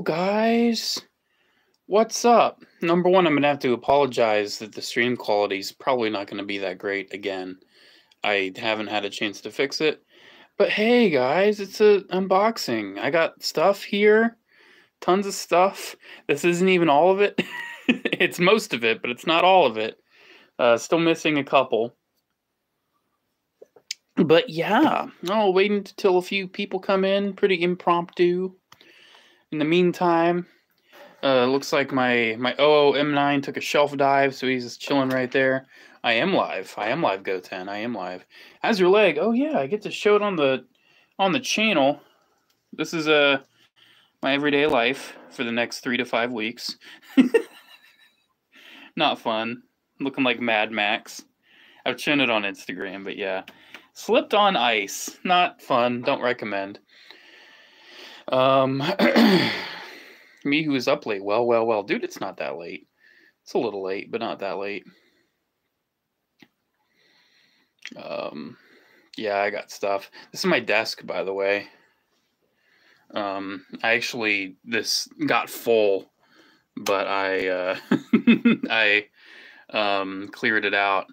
Guys. What's up? Number one, I'm going to have to apologize that the stream quality is probably not going to be that great again. I haven't had a chance to fix it. But hey, guys, it's a unboxing. I got stuff here. Tons of stuff. This isn't even all of it. it's most of it, but it's not all of it. Uh, still missing a couple. But yeah, oh, waiting until a few people come in. Pretty impromptu. In the meantime, uh, looks like my my OOM-9 took a shelf dive, so he's just chilling right there. I am live. I am live. Goten. I am live. How's your leg? Oh yeah, I get to show it on the on the channel. This is a uh, my everyday life for the next three to five weeks. Not fun. Looking like Mad Max. I've shown it on Instagram, but yeah. Slipped on ice. Not fun. Don't recommend. Um, me who is up late. Well, well, well. Dude, it's not that late. It's a little late, but not that late. Um, yeah, I got stuff. This is my desk, by the way. Um, I actually, this got full, but I, uh, I, um, cleared it out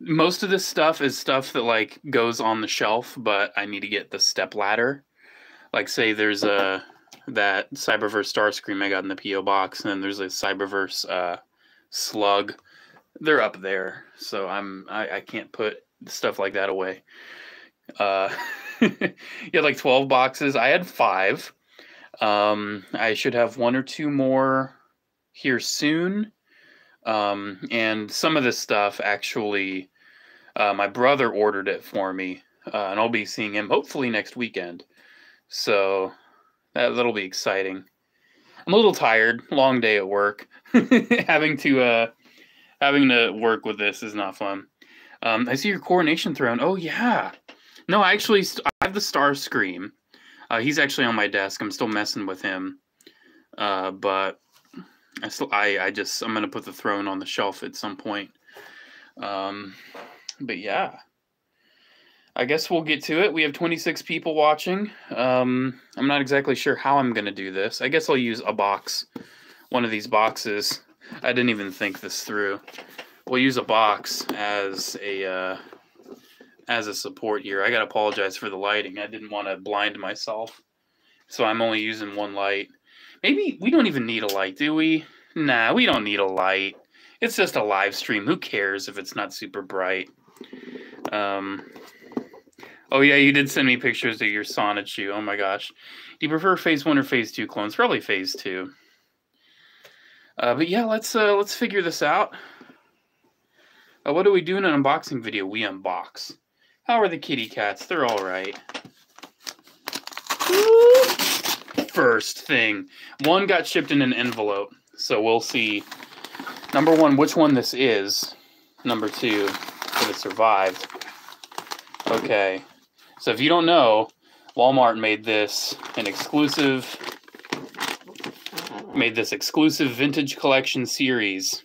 most of this stuff is stuff that like goes on the shelf, but I need to get the step ladder. Like say there's a that Cyberverse Starscream I got in the PO box, and then there's a Cyberverse uh, slug. They're up there, so I'm I, I can't put stuff like that away. Uh, you had like twelve boxes. I had five. Um, I should have one or two more here soon. Um, and some of this stuff actually uh, my brother ordered it for me, uh, and I'll be seeing him hopefully next weekend. So that, that'll be exciting. I'm a little tired. Long day at work. having to uh, having to work with this is not fun. Um, I see your coronation throne. Oh yeah. No, I actually I have the Starscream. Uh, he's actually on my desk. I'm still messing with him. Uh, but I still I I just I'm gonna put the throne on the shelf at some point. Um, but yeah, I guess we'll get to it. We have 26 people watching. Um, I'm not exactly sure how I'm going to do this. I guess I'll use a box, one of these boxes. I didn't even think this through. We'll use a box as a uh, as a support here. I got to apologize for the lighting. I didn't want to blind myself, so I'm only using one light. Maybe we don't even need a light, do we? Nah, we don't need a light. It's just a live stream. Who cares if it's not super bright? Um, oh yeah, you did send me pictures of your Sonichu. Oh my gosh. Do you prefer Phase One or Phase Two clones? Probably Phase Two. Uh, but yeah, let's uh, let's figure this out. Uh, what do we do in an unboxing video? We unbox. How are the kitty cats? They're all right. First thing, one got shipped in an envelope, so we'll see. Number one, which one this is. Number two, it survived. Okay, so if you don't know, Walmart made this an exclusive, made this exclusive vintage collection series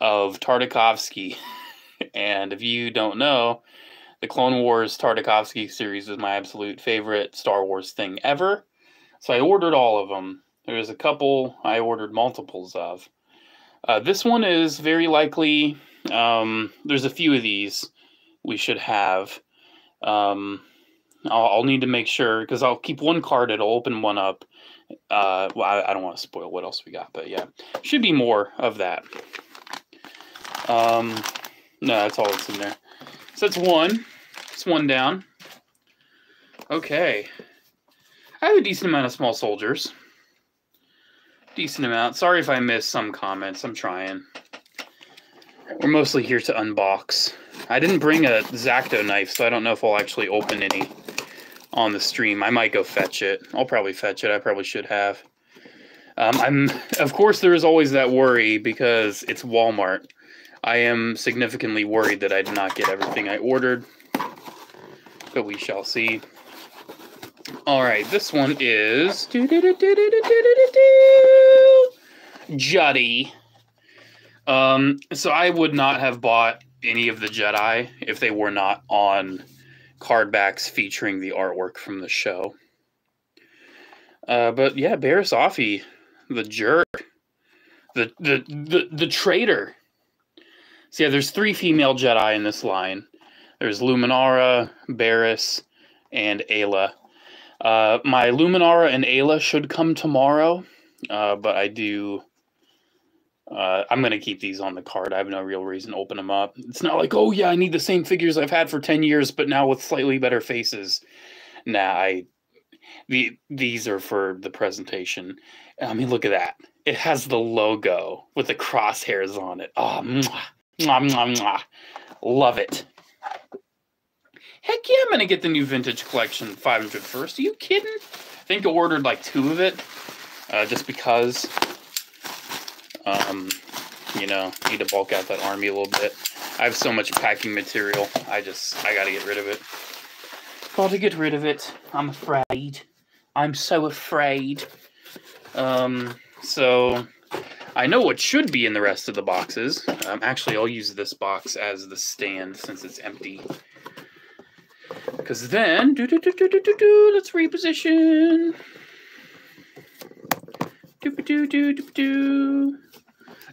of Tartakovsky. and if you don't know, the Clone Wars Tartakovsky series was my absolute favorite Star Wars thing ever. So I ordered all of them. There was a couple I ordered multiples of. Uh, this one is very likely um, there's a few of these we should have. Um, I'll, I'll, need to make sure because I'll keep one card. It'll open one up. Uh, well, I, I don't want to spoil what else we got, but yeah, should be more of that. Um, no, that's all that's in there. So that's one. It's one down. Okay. I have a decent amount of small soldiers. Decent amount. Sorry if I missed some comments. I'm trying. We're mostly here to unbox. I didn't bring a X-Acto knife, so I don't know if I'll actually open any on the stream. I might go fetch it. I'll probably fetch it. I probably should have. Um, I'm, of course, there is always that worry because it's Walmart. I am significantly worried that I did not get everything I ordered, but we shall see. All right, this one is Juddy. Um, so I would not have bought any of the Jedi if they were not on card backs featuring the artwork from the show. Uh, but yeah, Barriss Offee, the jerk, the the the the traitor. So yeah, there's three female Jedi in this line. There's Luminara, Barriss, and Ayla. Uh, my Luminara and Ayla should come tomorrow, uh, but I do. Uh, I'm gonna keep these on the card. I have no real reason to open them up. It's not like, oh yeah, I need the same figures I've had for ten years, but now with slightly better faces. Nah, I. The these are for the presentation. I mean, look at that. It has the logo with the crosshairs on it. Oh, mwah, mwah, mwah, mwah. love it. Heck yeah, I'm gonna get the new vintage collection 500 first. Are you kidding? I think I ordered like two of it, uh, just because. Um, you know, need to bulk out that army a little bit. I have so much packing material. I just, I gotta get rid of it. Gotta get rid of it. I'm afraid. I'm so afraid. Um, so I know what should be in the rest of the boxes. Um, actually, I'll use this box as the stand since it's empty. Because then, do, do, do, do, do, do, let's reposition. Do, do, do, do, do.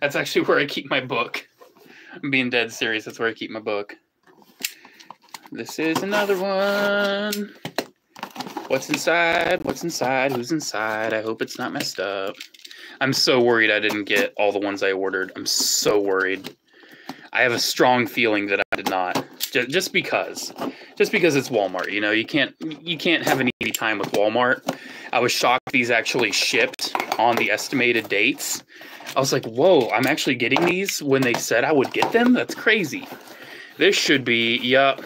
That's actually where I keep my book. I'm being dead serious. That's where I keep my book. This is another one. What's inside? What's inside? Who's inside? I hope it's not messed up. I'm so worried I didn't get all the ones I ordered. I'm so worried. I have a strong feeling that I did not. Just, just because. Just because it's Walmart, you know, you can't you can't have an easy time with Walmart. I was shocked these actually shipped on the estimated dates. I was like, "Whoa, I'm actually getting these when they said I would get them? That's crazy." This should be, yep.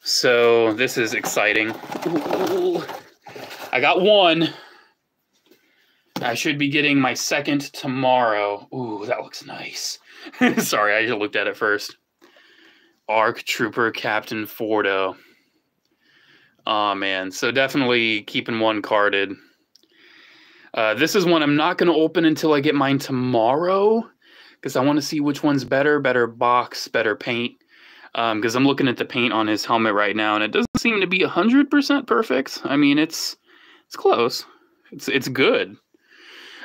So, this is exciting. Ooh, I got one. I should be getting my second tomorrow. Ooh, that looks nice. Sorry, I just looked at it first. ARC Trooper Captain Fordo. Oh man, so definitely keeping one carded. Uh, this is one I'm not going to open until I get mine tomorrow because I want to see which one's better, better box, better paint. Because um, I'm looking at the paint on his helmet right now, and it doesn't seem to be hundred percent perfect. I mean, it's it's close. It's it's good.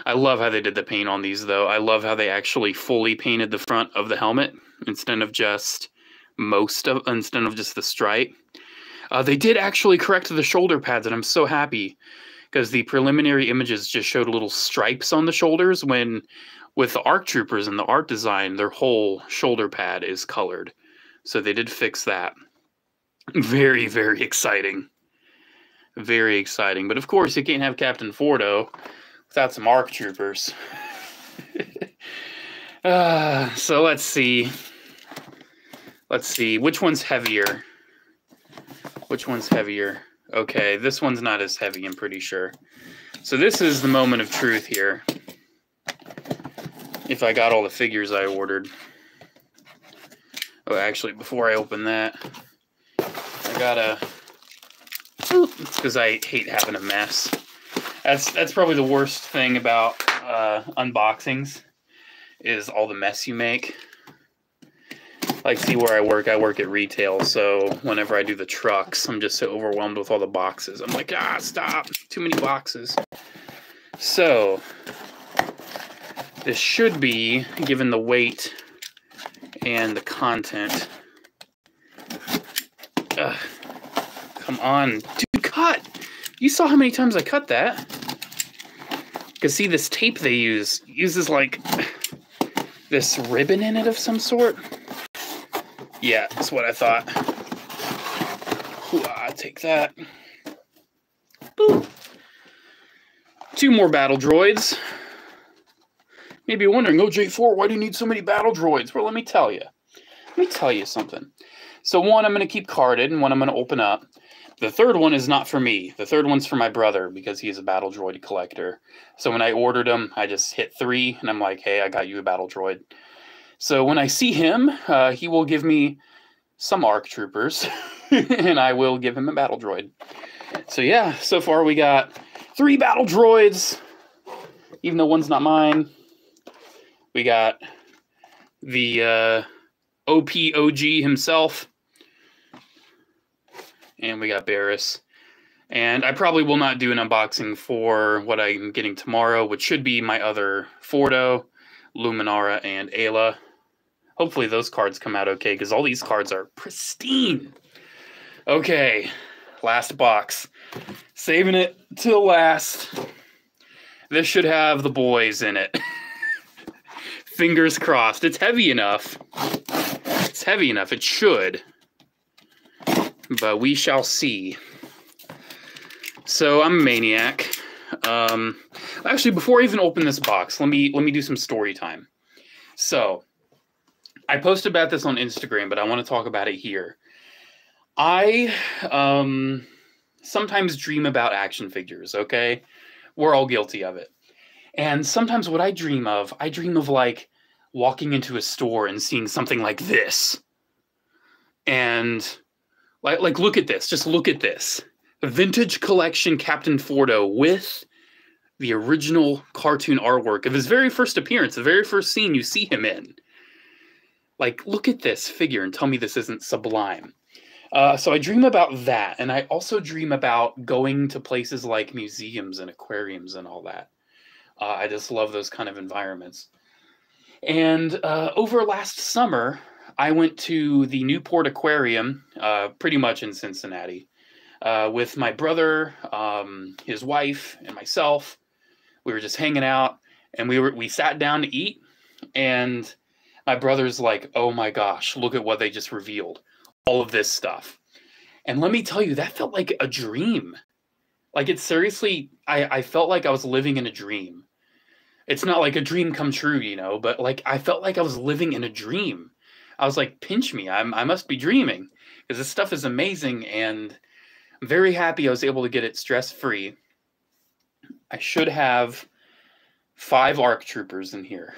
I love how they did the paint on these, though. I love how they actually fully painted the front of the helmet instead of just most of instead of just the stripe. Uh, they did actually correct the shoulder pads, and I'm so happy because the preliminary images just showed little stripes on the shoulders when with the ARC troopers and the art design, their whole shoulder pad is colored. So they did fix that. Very, very exciting. Very exciting. But of course, you can't have Captain Fordo without some ARC troopers. uh, so let's see. Let's see. Which one's heavier? Which one's heavier? Okay, this one's not as heavy, I'm pretty sure. So this is the moment of truth here. If I got all the figures I ordered. Oh, actually, before I open that, I gotta... It's because I hate having a mess. That's that's probably the worst thing about uh, unboxings is all the mess you make. Like, see where I work. I work at retail, so whenever I do the trucks, I'm just so overwhelmed with all the boxes. I'm like, ah, stop! Too many boxes. So, this should be, given the weight and the content. Ugh. Come on, dude, cut! You saw how many times I cut that. Because see, this tape they use uses like this ribbon in it of some sort. Yeah, that's what I thought. I'll take that. Boop. Two more battle droids. Maybe wondering, OJ4, why do you need so many battle droids? Well, let me tell you. Let me tell you something. So one I'm going to keep carded, and one I'm going to open up. The third one is not for me. The third one's for my brother because he's a battle droid collector. So when I ordered him, I just hit three and I'm like, hey, I got you a battle droid. So when I see him, uh, he will give me some ARC troopers and I will give him a battle droid. So yeah, so far we got three battle droids, even though one's not mine. We got the uh, OPOG himself and we got Barriss. And I probably will not do an unboxing for what I'm getting tomorrow, which should be my other Fordo, Luminara, and Ayla. Hopefully those cards come out okay, because all these cards are pristine. Okay, last box. Saving it till last. This should have the boys in it. Fingers crossed. It's heavy enough. It's heavy enough. It should. But we shall see. So I'm a maniac. Um, actually, before I even open this box, let me let me do some story time. So I posted about this on Instagram, but I want to talk about it here. I um, sometimes dream about action figures. Okay, we're all guilty of it. And sometimes what I dream of, I dream of like walking into a store and seeing something like this. And like like look at this, just look at this. A vintage collection Captain Fordo with the original cartoon artwork of his very first appearance, the very first scene you see him in. Like, look at this figure and tell me this isn't sublime. Uh, so I dream about that, and I also dream about going to places like museums and aquariums and all that. Uh, I just love those kind of environments. And uh, over last summer, I went to the Newport Aquarium, uh, pretty much in Cincinnati, uh, with my brother, um, his wife, and myself. We were just hanging out, and we were we sat down to eat, and my brother's like, "Oh my gosh, look at what they just revealed! All of this stuff." And let me tell you, that felt like a dream. Like it seriously, I, I felt like I was living in a dream. It's not like a dream come true, you know, but like I felt like I was living in a dream. I was like, pinch me, I'm I must be dreaming. Because this stuff is amazing and I'm very happy I was able to get it stress free. I should have five ARC troopers in here.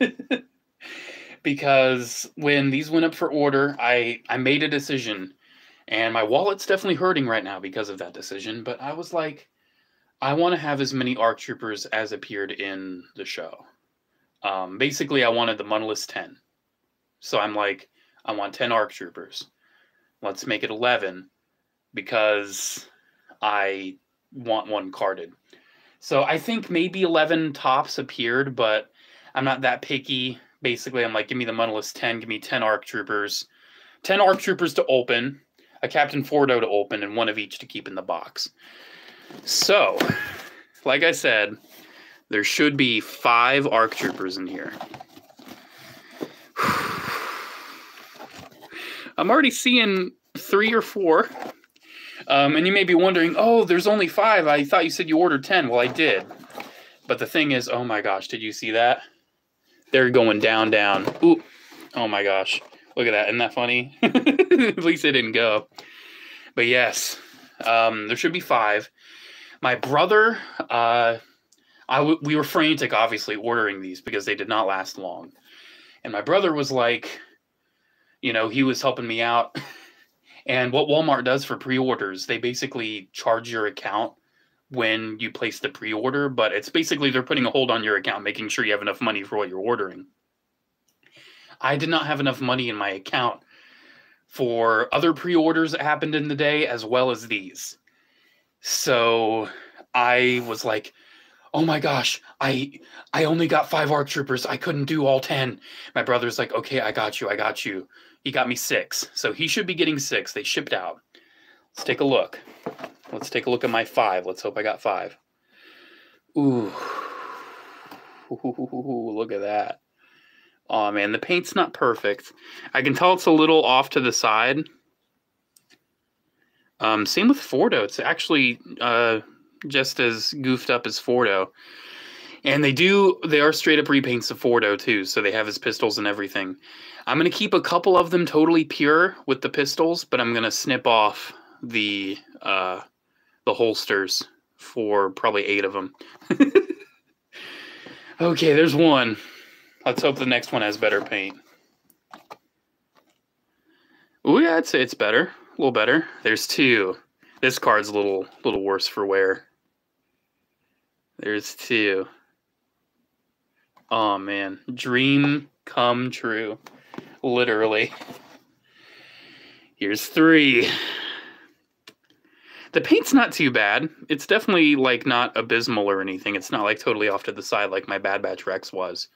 because when these went up for order, I, I made a decision and my wallet's definitely hurting right now because of that decision. But I was like, I want to have as many ARC troopers as appeared in the show. Um, basically, I wanted the Muunilinst 10. So I'm like, I want 10 ARC troopers. Let's make it 11 because I want one carded. So I think maybe 11 tops appeared, but I'm not that picky. Basically, I'm like, give me the Muunilinst 10, give me 10 ARC troopers. 10 ARC troopers to open a Captain Fordo to open, and one of each to keep in the box. So, like I said, there should be five ARC Troopers in here. I'm already seeing three or four. Um, and you may be wondering, oh, there's only five. I thought you said you ordered 10. Well, I did. But the thing is, oh my gosh, did you see that? They're going down, down. Ooh, oh my gosh. Look at that. Isn't that funny? At least it didn't go. But yes, um, there should be five. My brother, uh, I w- we were frantic, obviously, ordering these because they did not last long. And my brother was like, you know, he was helping me out. And what Walmart does for pre orders, they basically charge your account when you place the pre order, but it's basically they're putting a hold on your account, making sure you have enough money for what you're ordering. I did not have enough money in my account for other pre-orders that happened in the day as well as these. So I was like, "Oh my gosh, I I only got 5 ARC troopers. I couldn't do all 10." My brother's like, "Okay, I got you. I got you." He got me 6. So he should be getting 6. They shipped out. Let's take a look. Let's take a look at my 5. Let's hope I got 5. Ooh. Ooh, look at that. Oh man, the paint's not perfect. I can tell it's a little off to the side. Um, same with Fordo. It's actually uh, just as goofed up as Fordo. And they do, they are straight up repaints of Fordo too, so they have his pistols and everything. I'm going to keep a couple of them totally pure with the pistols, but I'm going to snip off the uh, the holsters for probably eight of them. okay, there's one. Let's hope the next one has better paint. Oh yeah, I'd say it's better. A little better. There's two. This card's a little little worse for wear. There's two. Oh man. Dream come true. Literally. Here's three. The paint's not too bad. It's definitely like not abysmal or anything. It's not like totally off to the side like my Bad Batch Rex was.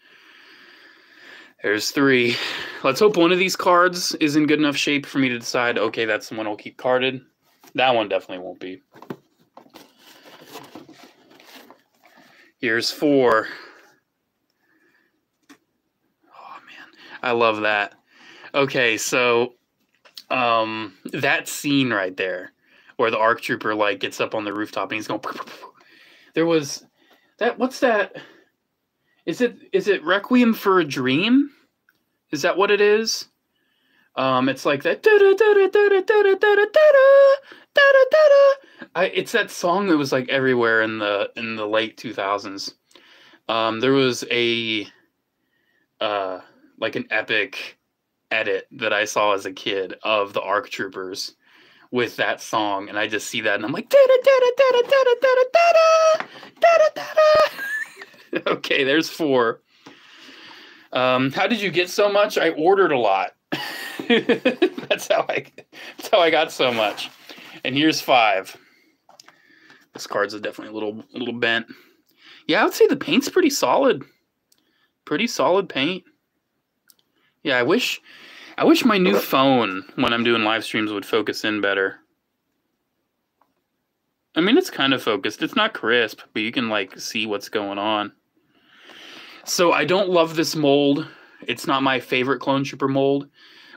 There's three. Let's hope one of these cards is in good enough shape for me to decide, okay, that's the one I'll keep carded. That one definitely won't be. Here's four. Oh man, I love that. Okay, so um that scene right there where the ARC trooper like gets up on the rooftop and he's going there was that what's that is it is it Requiem for a Dream? Is that what it is? Um, it's like that. I, it's that song that was like everywhere in the in the late two thousands. Um, there was a uh, like an epic edit that I saw as a kid of the ARC Troopers with that song, and I just see that, and I'm like, okay, there's four. Um, how did you get so much? I ordered a lot. that's how I that's how I got so much. And here's five. This card's definitely a little a little bent. Yeah, I would say the paint's pretty solid. Pretty solid paint. Yeah, I wish I wish my new phone when I'm doing live streams would focus in better. I mean, it's kind of focused. It's not crisp, but you can like see what's going on. So I don't love this mold. It's not my favorite clone trooper mold,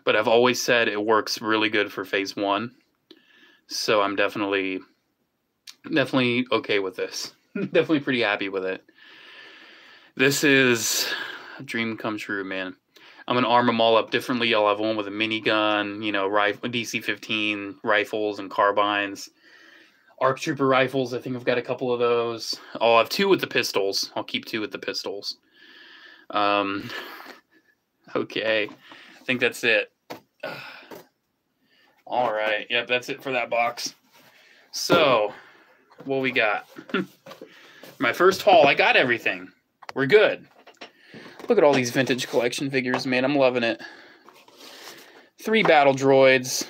but I've always said it works really good for phase one. So I'm definitely definitely okay with this. definitely pretty happy with it. This is a dream come true, man. I'm gonna arm them all up differently. I'll have one with a minigun, you know, rifle, DC-15 rifles and carbines, ARC Trooper rifles. I think I've got a couple of those. I'll have two with the pistols. I'll keep two with the pistols. Um, okay, I think that's it. All right, yep, that's it for that box. So, what we got? My first haul, I got everything. We're good. Look at all these vintage collection figures, man. I'm loving it. Three battle droids.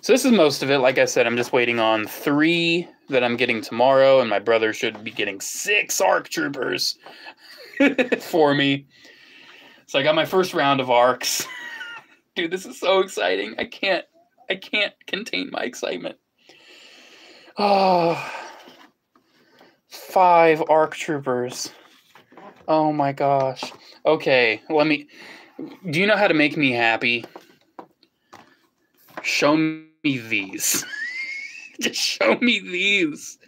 So this is most of it. Like I said, I'm just waiting on three that I'm getting tomorrow, and my brother should be getting six ARC troopers. for me. So I got my first round of arcs. Dude, this is so exciting. I can't I can't contain my excitement. Oh, five ARC troopers. Oh my gosh. Okay, let me Do you know how to make me happy? Show me these. Just show me these.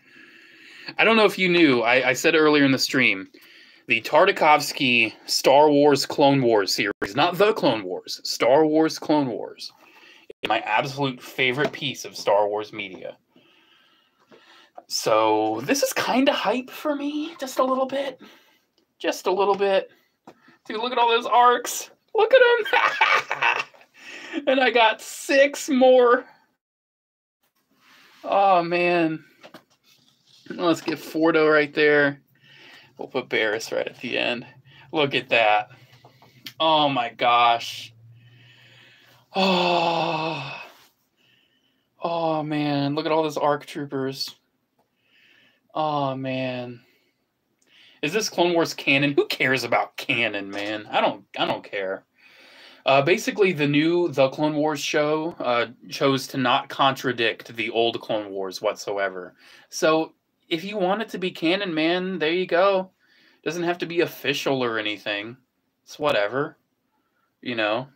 I don't know if you knew. I, I said earlier in the stream the Tartakovsky Star Wars Clone Wars series, not the Clone Wars, Star Wars Clone Wars, is my absolute favorite piece of Star Wars media. So this is kind of hype for me, just a little bit. Just a little bit. Dude, look at all those arcs. Look at them. and I got six more. Oh, man. Let's get Fordo right there. We'll put Barriss right at the end. Look at that. Oh my gosh. Oh. Oh man, look at all those ARC troopers. Oh man. Is this Clone Wars canon? Who cares about canon, man? I don't I don't care. Uh, basically, the new The Clone Wars show uh, chose to not contradict the old Clone Wars whatsoever. So if you want it to be canon, man, there you go. Doesn't have to be official or anything. It's whatever. You know.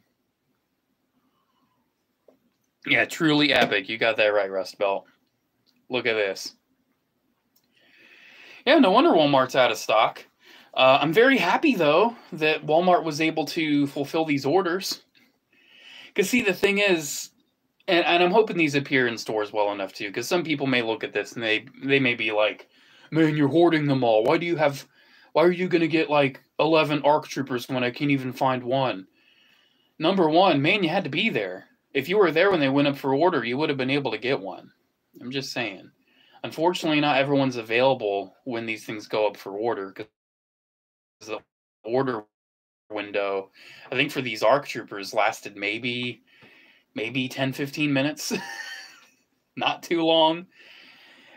Yeah, truly epic. You got that right, Rust Belt. Look at this. Yeah, no wonder Walmart's out of stock. Uh, I'm very happy though that Walmart was able to fulfill these orders. Because see, the thing is, and, and I'm hoping these appear in stores well enough too. Because some people may look at this and they they may be like, "Man, you're hoarding them all. Why do you have? Why are you gonna get like 11 ARC troopers when I can't even find one?" Number one, man, you had to be there. If you were there when they went up for order, you would have been able to get one. I'm just saying. Unfortunately, not everyone's available when these things go up for order because the order window, I think for these ARC troopers lasted maybe maybe 10 15 minutes not too long.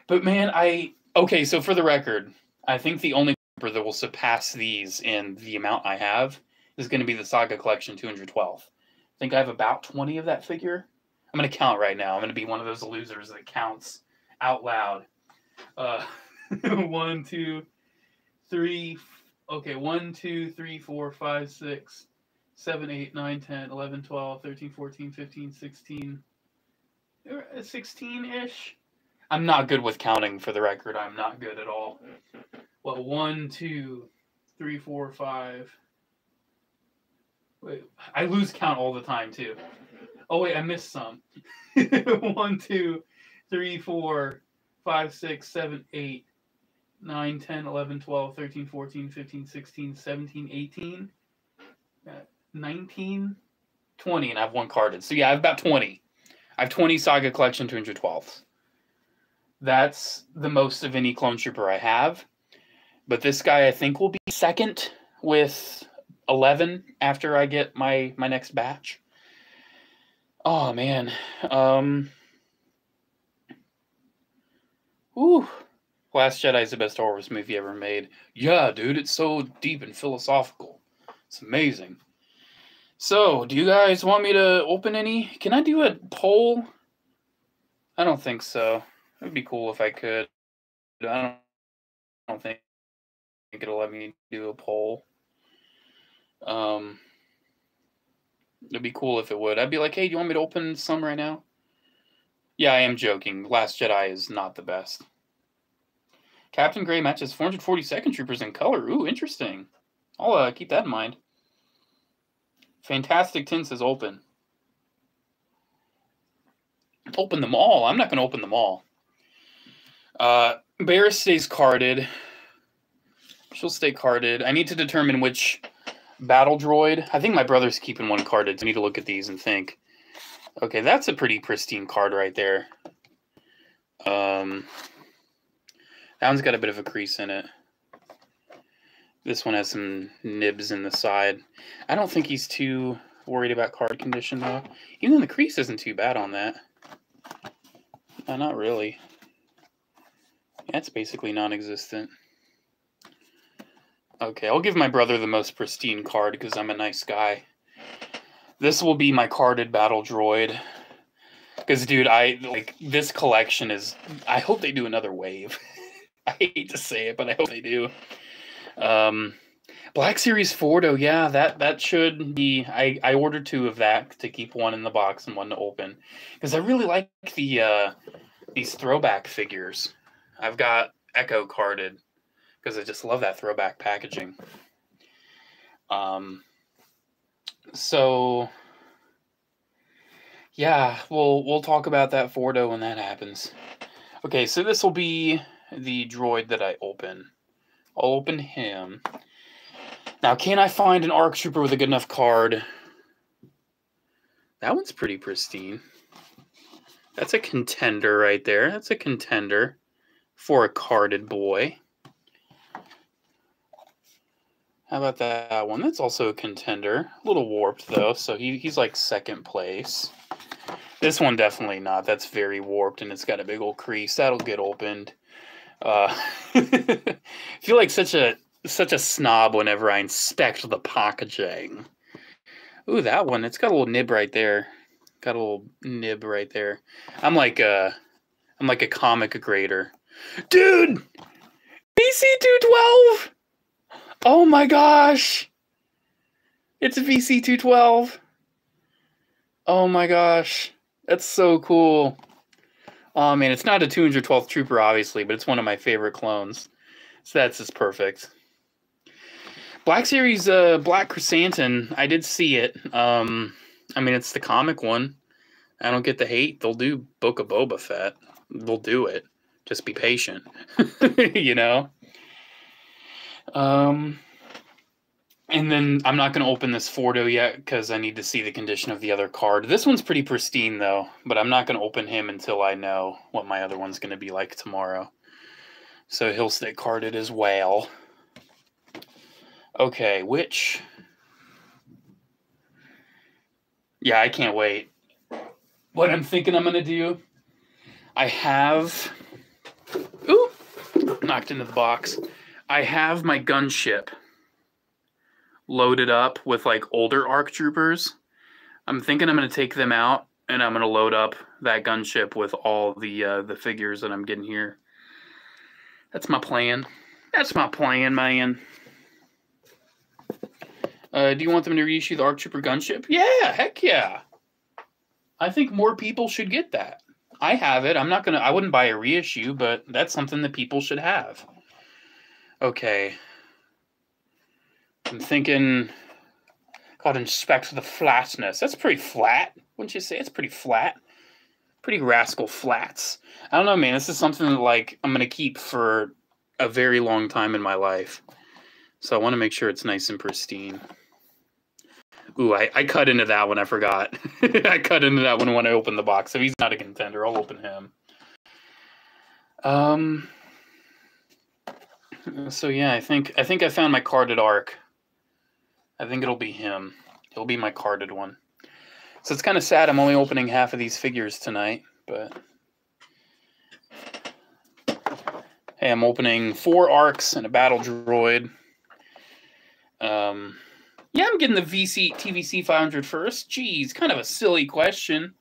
But man, I okay. So for the record, I think the only that will surpass these in the amount I have is going to be the Saga Collection 212. I think I have about 20 of that figure. I'm going to count right now. I'm going to be one of those losers that counts out loud. Uh, one, two, three. Okay, one, two, three, four, five, six, seven, eight, nine, 10, 11, 12, 13, 14, 15, 16, 16 ish. I'm not good with counting for the record. I'm not good at all. Well, one, two, three, four, five. Wait, I lose count all the time too. Oh wait, I missed some. one, two, three, four, five, six, seven, eight, nine, 10, 11, 12, 13, 14, 15, 16, 17, 18, uh, 19, 20, and I have one carded. So yeah, I have about 20. I have 20 Saga Collection 212s. That's the most of any clone trooper I have. But this guy I think will be second with 11 after I get my my next batch. Oh man. Um Ooh. Last Jedi is the best Star Wars movie ever made. Yeah, dude, it's so deep and philosophical. It's amazing. So, do you guys want me to open any? Can I do a poll? I don't think so. It'd be cool if I could. I don't, I don't think it'll let me do a poll. Um, it'd be cool if it would. I'd be like, hey, do you want me to open some right now? Yeah, I am joking. Last Jedi is not the best. Captain Gray matches 442nd Troopers in color. Ooh, interesting. I'll uh, keep that in mind. Fantastic Tints is open. Open them all. I'm not going to open them all. Uh, Barriss stays carded. She'll stay carded. I need to determine which battle droid. I think my brother's keeping one carded. I need to look at these and think. Okay, that's a pretty pristine card right there. Um, that one's got a bit of a crease in it. This one has some nibs in the side. I don't think he's too worried about card condition, though. Even the crease isn't too bad on that. No, not really. That's basically non-existent. Okay, I'll give my brother the most pristine card because I'm a nice guy. This will be my carded battle droid. Because, dude, I like this collection is. I hope they do another wave. I hate to say it, but I hope they do. Um, Black Series Fordo, yeah, that that should be. I I ordered two of that to keep one in the box and one to open because I really like the uh, these throwback figures. I've got Echo carded because I just love that throwback packaging. Um, so yeah, we'll we'll talk about that Fordo when that happens. Okay, so this will be the droid that I open. I'll open him. Now, can I find an ARC Trooper with a good enough card? That one's pretty pristine. That's a contender right there. That's a contender for a carded boy. How about that one? That's also a contender. A little warped though, so he, he's like second place. This one definitely not. That's very warped and it's got a big old crease. That'll get opened. Uh, I feel like such a such a snob whenever I inspect the packaging. Ooh, that one. It's got a little nib right there. Got a little nib right there. I'm like a I'm like a comic grader. Dude! VC212! Oh my gosh! It's a VC212. Oh my gosh. That's so cool. Oh man, it's not a 212th Trooper, obviously, but it's one of my favorite clones. So that's just perfect. Black Series uh, Black Krrsantan, I did see it. Um, I mean, it's the comic one. I don't get the hate. They'll do Book of Boba Fett. They'll do it. Just be patient. you know? Um, and then I'm not going to open this Fordo yet because I need to see the condition of the other card. This one's pretty pristine though, but I'm not going to open him until I know what my other one's going to be like tomorrow. So he'll stay carded as well. Okay, which... Yeah, I can't wait. What I'm thinking I'm going to do, I have. Ooh, knocked into the box. I have my gunship loaded up with like older ARC troopers. I'm thinking I'm going to take them out and I'm going to load up that gunship with all the uh, the figures that I'm getting here. That's my plan. That's my plan, man. Uh, do you want them to reissue the ARC Trooper gunship? Yeah, heck yeah. I think more people should get that. I have it. I'm not gonna. I wouldn't buy a reissue, but that's something that people should have. Okay. I'm thinking. God, inspect the flatness. That's pretty flat, wouldn't you say? It's pretty flat. Pretty rascal flats. I don't know, man. This is something that like I'm gonna keep for a very long time in my life. So I want to make sure it's nice and pristine. Ooh, I, I cut into that one. I forgot. I cut into that one when I opened the box. So he's not a contender. I'll open him. Um. So yeah, I think I think I found my carded arc. I think it'll be him. He'll be my carded one. So it's kind of sad. I'm only opening half of these figures tonight, but hey, I'm opening four arcs and a battle droid. Um. Yeah, I'm getting the VC TVC 500 first. Geez, kind of a silly question.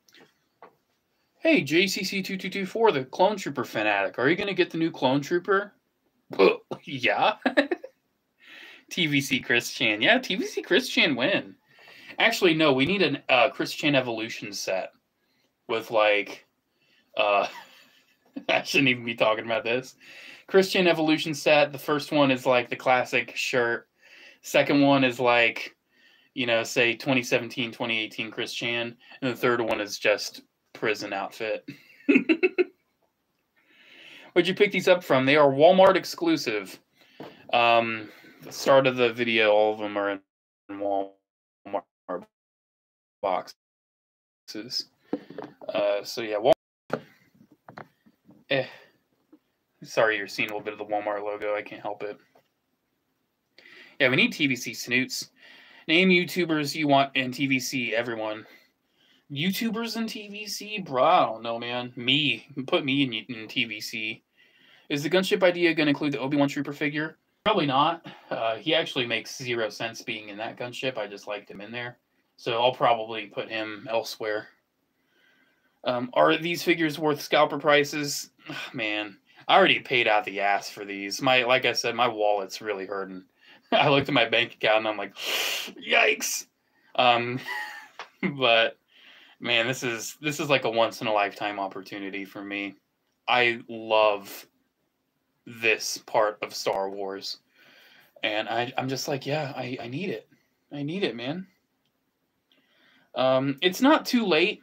Hey, JCC2224, the Clone Trooper fanatic, are you going to get the new Clone Trooper? yeah. TVC Chris Chan. Yeah, TVC Chris Chan win. Actually, no, we need a uh, Chris Chan Evolution set with like, uh, I shouldn't even be talking about this. Chris Chan Evolution set. The first one is like the classic shirt Second one is like, you know, say 2017, 2018 Chris Chan. And the third one is just prison outfit. Where'd you pick these up from? They are Walmart exclusive. Um, the start of the video, all of them are in Walmart boxes. Uh, so yeah, Walmart. Eh. Sorry, you're seeing a little bit of the Walmart logo. I can't help it. Yeah, we need TVC snoots. Name YouTubers you want in TVC, everyone. YouTubers in TVC? Bro, I don't know, man. Me. Put me in, in TVC. Is the gunship idea going to include the Obi-Wan Trooper figure? Probably not. Uh, he actually makes zero sense being in that gunship. I just liked him in there. So I'll probably put him elsewhere. Um, are these figures worth scalper prices? man, I already paid out the ass for these. My, like I said, my wallet's really hurting. I looked at my bank account and I'm like, yikes. Um, but man, this is this is like a once in a lifetime opportunity for me. I love this part of Star Wars. And I, I'm just like, yeah, I, I need it. I need it, man. Um, it's not too late.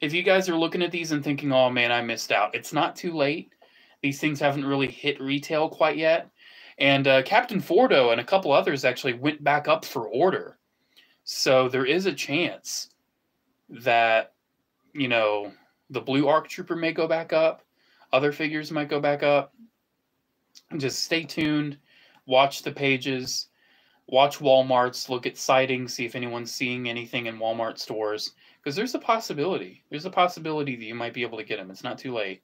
If you guys are looking at these and thinking, oh man, I missed out, it's not too late. These things haven't really hit retail quite yet. And uh, Captain Fordo and a couple others actually went back up for order. So there is a chance that, you know, the Blue Arc Trooper may go back up. Other figures might go back up. Just stay tuned. Watch the pages. Watch Walmart's. Look at sightings. See if anyone's seeing anything in Walmart stores. Because there's a possibility. There's a possibility that you might be able to get them. It's not too late.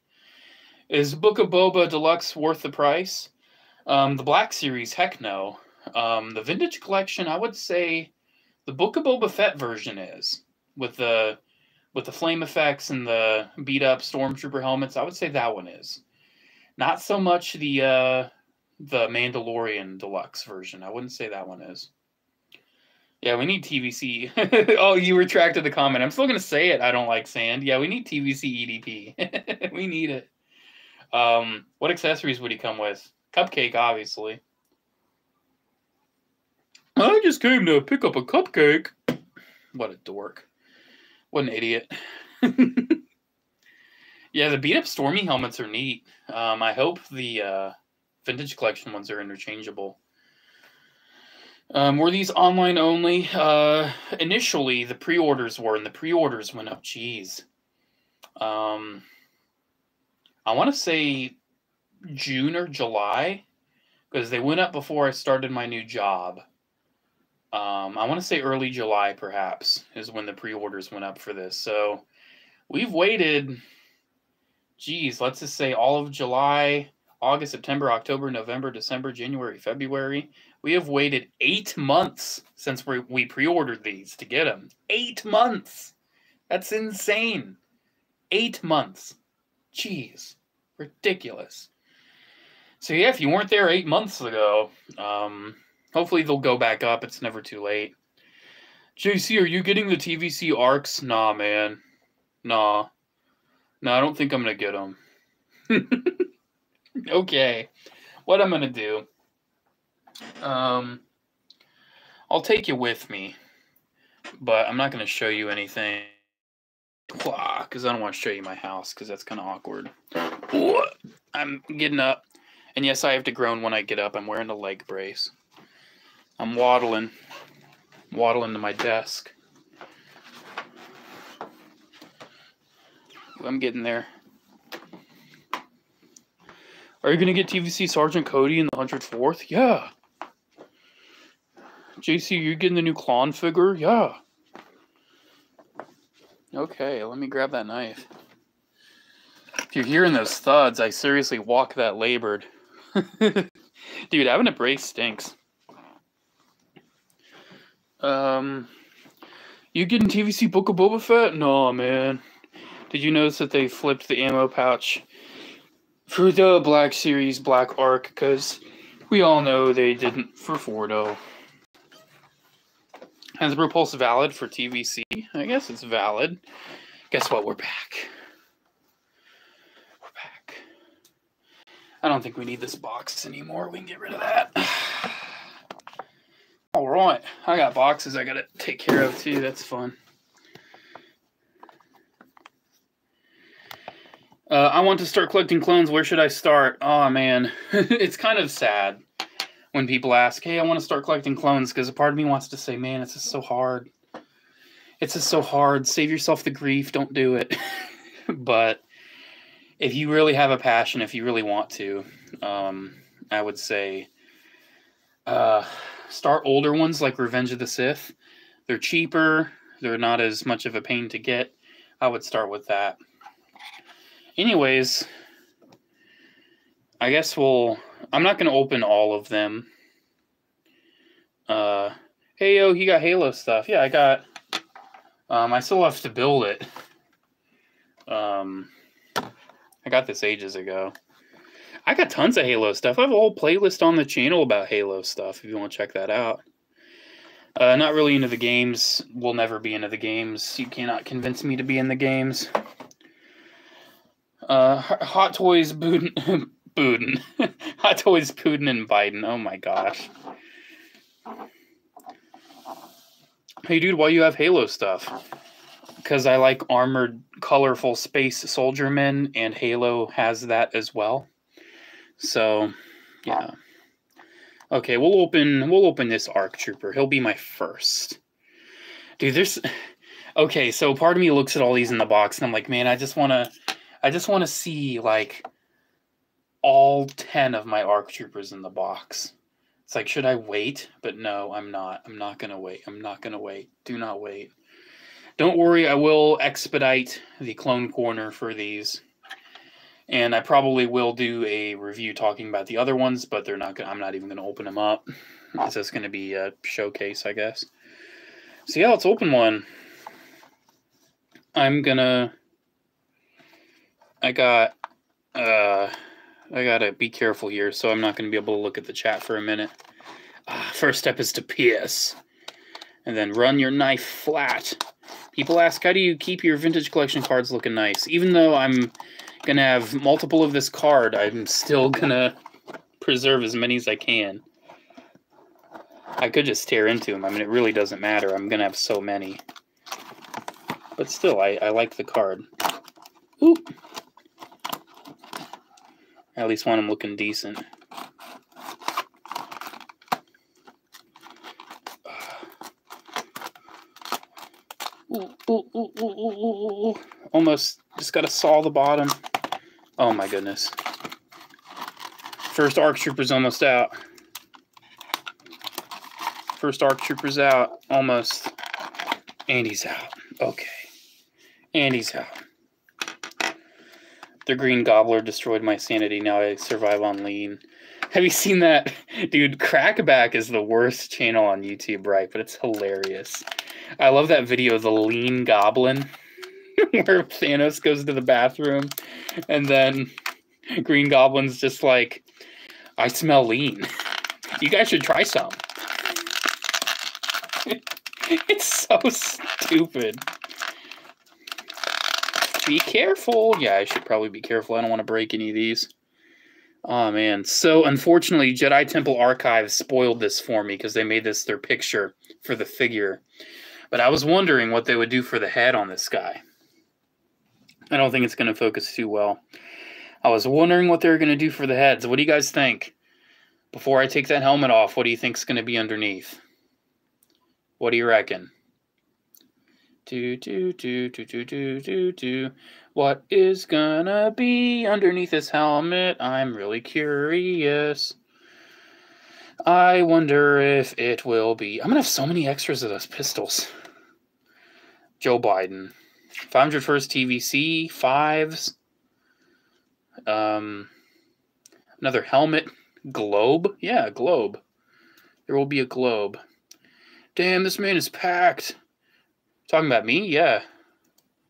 Is Book of Boba Deluxe worth the price? Um, the Black Series, heck no. Um, the Vintage Collection, I would say the Book of Boba Fett version is with the with the flame effects and the beat up stormtrooper helmets. I would say that one is. Not so much the uh, the Mandalorian deluxe version. I wouldn't say that one is. Yeah, we need TVC. oh, you retracted the comment. I'm still gonna say it. I don't like sand. Yeah, we need TVC EDP. we need it. Um, what accessories would he come with? Cupcake, obviously. I just came to pick up a cupcake. What a dork. What an idiot. yeah, the beat up Stormy helmets are neat. Um, I hope the uh, vintage collection ones are interchangeable. Um, were these online only? Uh, initially, the pre orders were, and the pre orders went up. Jeez. Um, I want to say June or July because they went up before I started my new job. Um, I want to say early July, perhaps, is when the pre orders went up for this. So we've waited geez, let's just say all of July, August, September, October, November, December, January, February. We have waited eight months since we, we pre ordered these to get them. Eight months. That's insane. Eight months. Jeez. Ridiculous. So, yeah, if you weren't there eight months ago, um, hopefully they'll go back up. It's never too late. JC, are you getting the TVC arcs? Nah, man. Nah. No, I don't think I'm going to get them. okay. What I'm going to do. Um, I'll take you with me, but I'm not going to show you anything because I don't want to show you my house because that's kind of awkward. I'm getting up. And yes, I have to groan when I get up. I'm wearing a leg brace. I'm waddling. Waddling to my desk. I'm getting there. Are you going to get TVC Sergeant Cody in the 104th? Yeah. JC, you getting the new Klon figure? Yeah. Okay, let me grab that knife. If you're hearing those thuds, I seriously walk that labored. Dude, having a brace stinks. Um, you getting TVC Book of Boba Fett? No, man. Did you notice that they flipped the ammo pouch for the Black Series Black Arc? Because we all know they didn't for Fordo. Hasbro Pulse valid for TVC? I guess it's valid. Guess what? We're back. We're back. I don't think we need this box anymore. We can get rid of that. All right. I got boxes I got to take care of too. That's fun. Uh, I want to start collecting clones. Where should I start? Oh, man. it's kind of sad when people ask, hey, I want to start collecting clones because a part of me wants to say, man, it's just so hard. It's just so hard. Save yourself the grief. Don't do it. but if you really have a passion, if you really want to, um, I would say uh, start older ones like Revenge of the Sith. They're cheaper. They're not as much of a pain to get. I would start with that. Anyways, I guess we'll I'm not going to open all of them. Uh, hey, yo, he got Halo stuff. Yeah, I got. Um, I still have to build it. Um, I got this ages ago. I got tons of Halo stuff. I have a whole playlist on the channel about Halo stuff if you want to check that out. Uh, not really into the games. Will never be into the games. You cannot convince me to be in the games. Uh, Hot Toys Buden. Hot Toys Putin and Biden. Oh my gosh. Hey, dude, why you have Halo stuff? Because I like armored, colorful space soldiermen, and Halo has that as well. So, yeah. Okay, we'll open we'll open this ARC Trooper. He'll be my first. Dude, there's okay. So part of me looks at all these in the box, and I'm like, man, I just wanna, I just wanna see like all 10 of my ARC troopers in the box. It's like, should I wait? But no, I'm not. I'm not going to wait. I'm not going to wait. Do not wait. Don't worry, I will expedite the clone corner for these. And I probably will do a review talking about the other ones, but they're not gonna, I'm not even going to open them up. It's just going to be a showcase, I guess. So yeah, let's open one. I'm to I got uh I gotta be careful here, so I'm not gonna be able to look at the chat for a minute. Uh, first step is to PS, and then run your knife flat. People ask, how do you keep your vintage collection cards looking nice? Even though I'm gonna have multiple of this card, I'm still gonna preserve as many as I can. I could just tear into them. I mean, it really doesn't matter. I'm gonna have so many. But still, I, I like the card. Ooh. I at least want them looking decent. Ooh, ooh, ooh, Almost just got to saw the bottom. Oh my goodness. First ARC Trooper's almost out. First ARC Trooper's out. Almost. And he's out. Okay. And he's out. The Green Gobbler destroyed my sanity. Now I survive on lean. Have you seen that? Dude, Crackback is the worst channel on YouTube, right? But it's hilarious. I love that video, The Lean Goblin, where Thanos goes to the bathroom and then Green Goblin's just like, I smell lean. You guys should try some. it's so stupid. Be careful. Yeah, I should probably be careful. I don't want to break any of these. Oh man. So unfortunately, Jedi Temple Archives spoiled this for me because they made this their picture for the figure. But I was wondering what they would do for the head on this guy. I don't think it's going to focus too well. I was wondering what they were going to do for the heads. What do you guys think? Before I take that helmet off, what do you think is going to be underneath? What do you reckon? Do, do, do, do, do, do, do, do. What is gonna be underneath this helmet? I'm really curious. I wonder if it will be. I'm gonna have so many extras of those pistols. Joe Biden. 501st TVC, fives. Um, another helmet. Globe? Yeah, globe. There will be a globe. Damn, this man is packed. Talking about me? Yeah.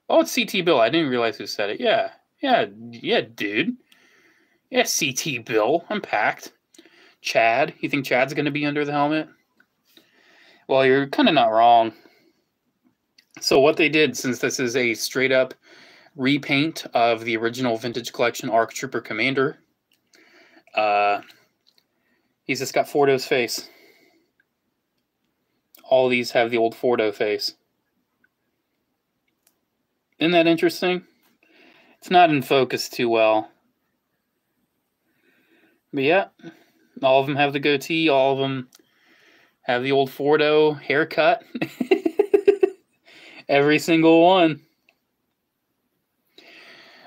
Oh, it's CT Bill. I didn't realize who said it. Yeah. Yeah. Yeah, dude. Yeah, CT Bill. I'm packed. Chad. You think Chad's going to be under the helmet? Well, you're kind of not wrong. So, what they did, since this is a straight up repaint of the original Vintage Collection ARC Trooper Commander, uh, he's just got Fordo's face. All these have the old Fordo face. Isn't that interesting? It's not in focus too well. But yeah, all of them have the goatee. All of them have the old Fordo haircut. Every single one.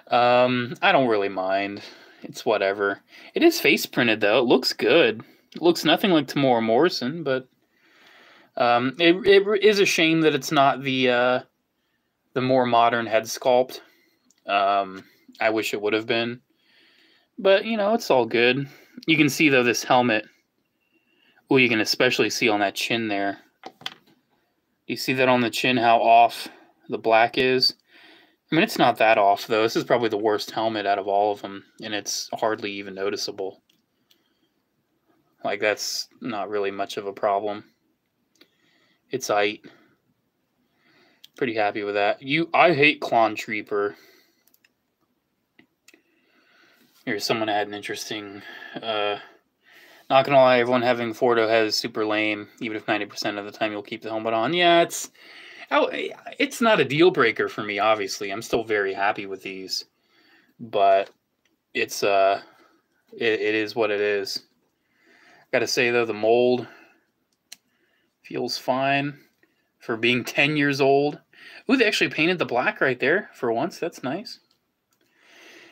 Um, I don't really mind. It's whatever. It is face printed though. It looks good. It looks nothing like Temuera Morrison, but um, it it is a shame that it's not the uh, the more modern head sculpt. Um, I wish it would have been. But, you know, it's all good. You can see, though, this helmet. Oh, you can especially see on that chin there. You see that on the chin, how off the black is? I mean, it's not that off, though. This is probably the worst helmet out of all of them, and it's hardly even noticeable. Like, that's not really much of a problem. It's height. Pretty happy with that. You, I hate Clone Trooper. Here's someone had an interesting. Uh, not gonna lie, everyone having Fordo has super lame. Even if ninety percent of the time you'll keep the helmet on. Yeah, it's. Oh, it's not a deal breaker for me. Obviously, I'm still very happy with these, but it's uh, it, it is what it is. Got to say though, the mold feels fine for being 10 years old. Ooh, they actually painted the black right there for once. That's nice.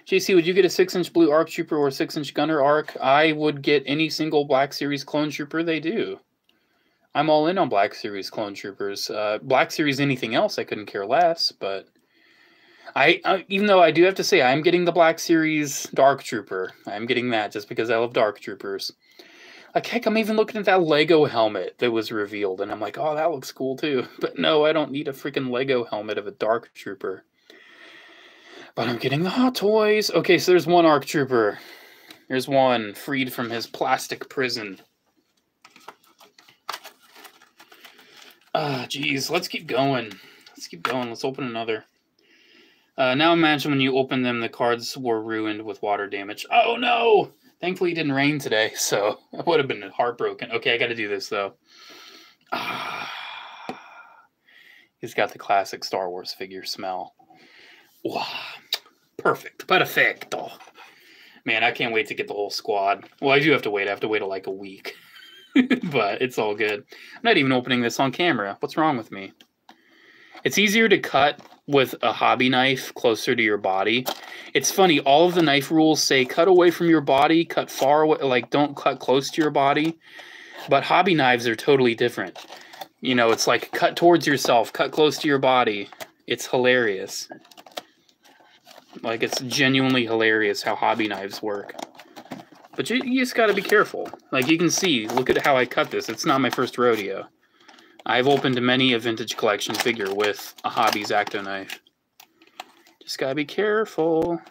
JC, would you get a 6-inch blue ARC Trooper or 6-inch Gunner ARC? I would get any single Black Series Clone Trooper they do. I'm all in on Black Series Clone Troopers. Uh, Black Series anything else, I couldn't care less, but... I, uh, even though I do have to say I'm getting the Black Series Dark Trooper. I'm getting that just because I love Dark Troopers. Like, heck, I'm even looking at that Lego helmet that was revealed, and I'm like, oh, that looks cool too. But no, I don't need a freaking Lego helmet of a Dark Trooper. But I'm getting the Hot Toys. Okay, so there's one ARC Trooper. Here's one freed from his plastic prison. Ah, geez, let's keep going. Let's keep going. Let's open another. Uh, now imagine when you open them, the cards were ruined with water damage. Oh no! Thankfully, it didn't rain today, so I would have been heartbroken. Okay, I got to do this though. Ah, he's got the classic Star Wars figure smell. Wow, perfect, perfecto. Man, I can't wait to get the whole squad. Well, I do have to wait. I have to wait like a week, but it's all good. I'm not even opening this on camera. What's wrong with me? It's easier to cut with a hobby knife closer to your body. It's funny, all of the knife rules say cut away from your body, cut far away, like don't cut close to your body. But hobby knives are totally different. You know, it's like cut towards yourself, cut close to your body. It's hilarious. Like it's genuinely hilarious how hobby knives work. But you, you just got to be careful. Like you can see, look at how I cut this. It's not my first rodeo. I've opened many a vintage collection figure with a hobby X-Acto knife. Just gotta be careful.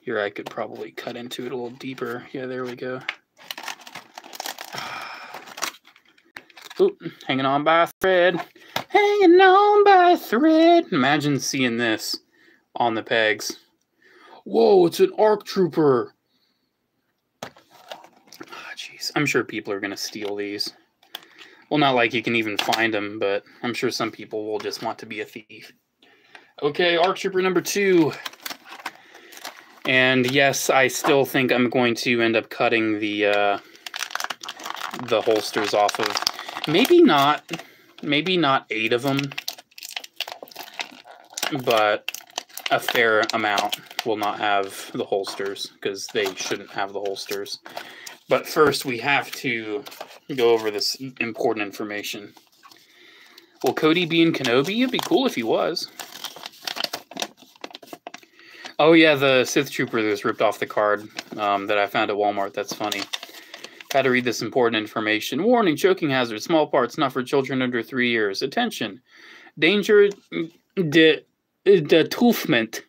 Here I could probably cut into it a little deeper. Yeah, there we go. Oop, hanging on by a thread. Hanging on by a thread. Imagine seeing this on the pegs. Whoa, it's an ARC Trooper. Ah, jeez, I'm sure people are going to steal these. Well, not like you can even find them, but I'm sure some people will just want to be a thief. Okay, ARC Trooper number two. And yes, I still think I'm going to end up cutting the uh, the holsters off of Maybe not. Maybe not eight of them. But a fair amount will not have the holsters because they shouldn't have the holsters. But first, we have to go over this important information. Will Cody be in Kenobi? It'd be cool if he was. Oh yeah, the Sith Trooper that was ripped off the card um, that I found at Walmart. That's funny. How to read this important information. Warning, choking hazard, small parts, not for children under three years. Attention. Danger de, d'étouffement.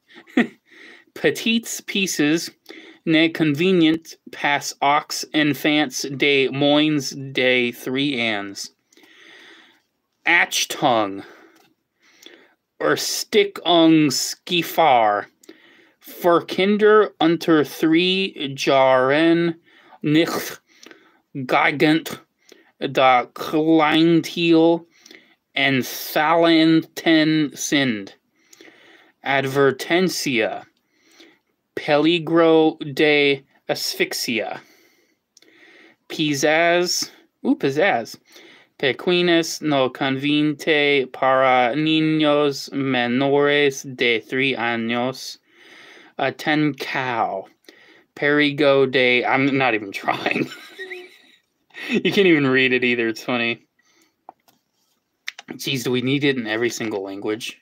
Petites pieces ne convenient pass aux enfants de moins de three ans. Atch tongue. Or stick on skifar. For kinder unter three jaren nicht Gigant, da Kleintiel, and Thalanten Sind. Advertencia. Peligro de asphyxia. Pizzazz. Ooh, pizzazz. Pequines no convinte para niños menores de tres años. Atencao. Perigo de. I'm not even trying. you can't even read it either. It's funny. Geez, do we need it in every single language?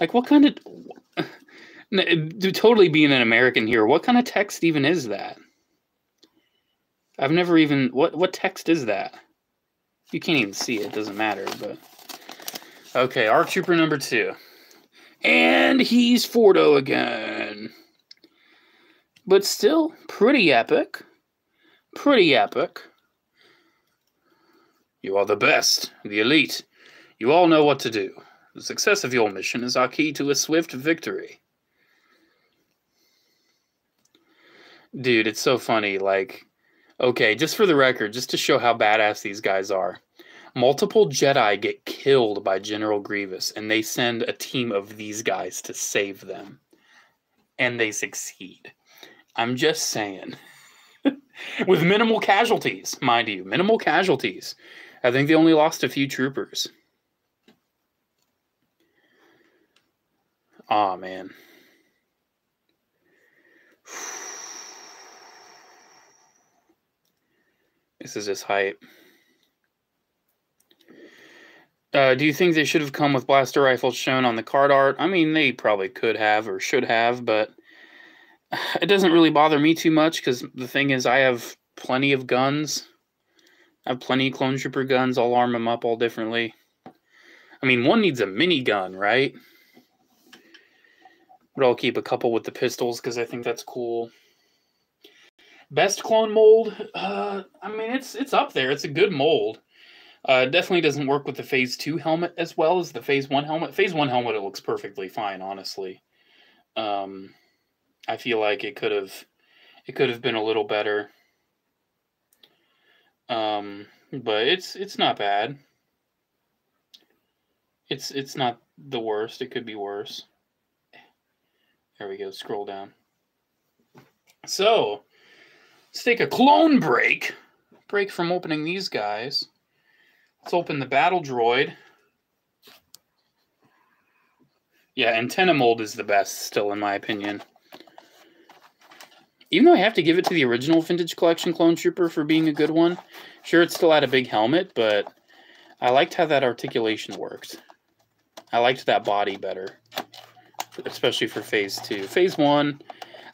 Like, what kind of. Totally being an American here, what kind of text even is that? I've never even. What, what text is that? You can't even see it, doesn't matter, but. Okay, ARC Trooper number two. And he's Fordo again. But still, pretty epic. Pretty epic. You are the best, the elite. You all know what to do. The success of your mission is our key to a swift victory. Dude, it's so funny. Like, okay, just for the record, just to show how badass these guys are. Multiple Jedi get killed by General Grievous, and they send a team of these guys to save them. And they succeed. I'm just saying. With minimal casualties, mind you, minimal casualties. I think they only lost a few troopers. Oh, man. This is just hype. Uh, do you think they should have come with blaster rifles shown on the card art? I mean, they probably could have or should have, but it doesn't really bother me too much because the thing is, I have plenty of guns. I have plenty of clone trooper guns. I'll arm them up all differently. I mean, one needs a minigun, right? But I'll keep a couple with the pistols because I think that's cool. Best clone mold? Uh, I mean, it's it's up there. It's a good mold. Uh, definitely doesn't work with the Phase 2 helmet as well as the Phase 1 helmet. Phase 1 helmet, it looks perfectly fine, honestly. Um, I feel like it could have it could have been a little better. Um, but it's it's not bad. It's it's not the worst. It could be worse. There we go. Scroll down. So let's take a clone break. Break from opening these guys. Let's open the battle droid. Yeah, antenna mold is the best, still, in my opinion. Even though I have to give it to the original Vintage Collection Clone Trooper for being a good one. Sure, it still had a big helmet, but I liked how that articulation worked. I liked that body better. Especially for phase two. Phase one,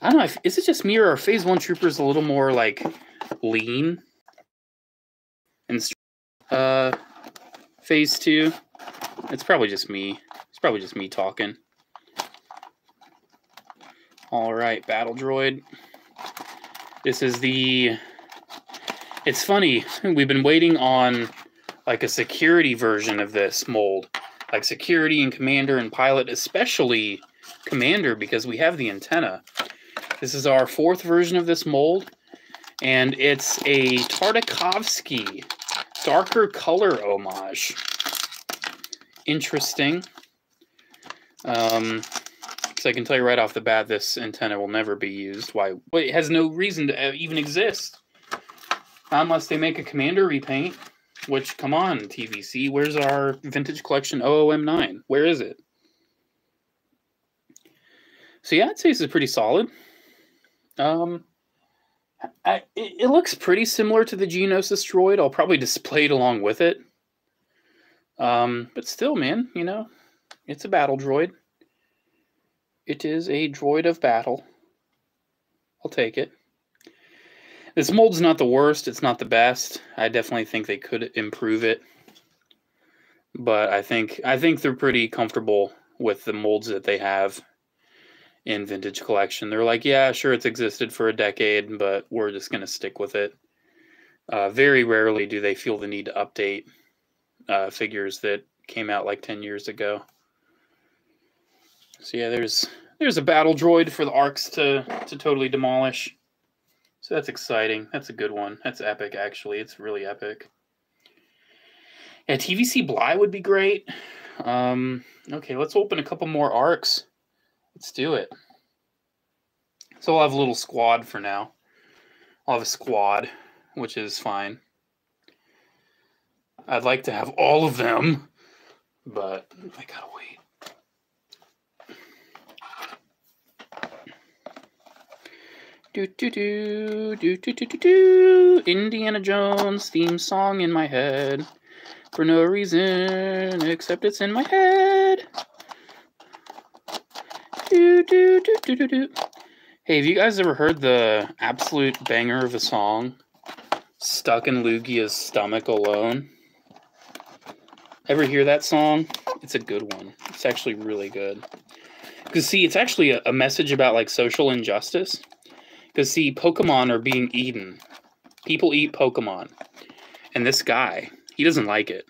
I don't know. If, Is it just me or are phase one troopers a little more like lean? And uh, phase two, it's probably just me. It's probably just me talking. All right, battle droid. This is the. It's funny. We've been waiting on like a security version of this mold, like security and commander and pilot, especially commander because we have the antenna. This is our fourth version of this mold, and it's a Tartakovsky darker color homage. Interesting. Um, so I can tell you right off the bat, this antenna will never be used. Why? Well, it has no reason to uh, even exist. Unless they make a commander repaint. Which, come on, TVC, where's our vintage collection OOM-9? Where is it? So yeah, I'd say this is pretty solid. Um, I, it, it looks pretty similar to the Geonosis droid. I'll probably display it along with it. Um, but still, man, you know, it's a battle droid. It is a droid of battle. I'll take it. This mold's not the worst. It's not the best. I definitely think they could improve it. But I think I think they're pretty comfortable with the molds that they have in vintage collection. They're like, yeah, sure, it's existed for a decade, but we're just going to stick with it. Uh, very rarely do they feel the need to update uh, figures that came out like 10 years ago. So yeah, there's there's a battle droid for the arcs to to totally demolish. So that's exciting. That's a good one. That's epic, actually. It's really epic. Yeah, TVC Bly would be great. Um, okay, let's open a couple more arcs. Let's do it. So I'll have a little squad for now. I'll have a squad, which is fine. I'd like to have all of them, but I gotta wait. Do do do do do do do do Indiana Jones theme song in my head for no reason except it's in my head. Do do do do do do. Hey, have you guys ever heard the absolute banger of a song? Stuck in Lugia's stomach alone. Ever hear that song? It's a good one. It's actually really good. Because see, it's actually a, a message about like social injustice because, see, Pokemon are being eaten. People eat Pokemon. And this guy, he doesn't like it.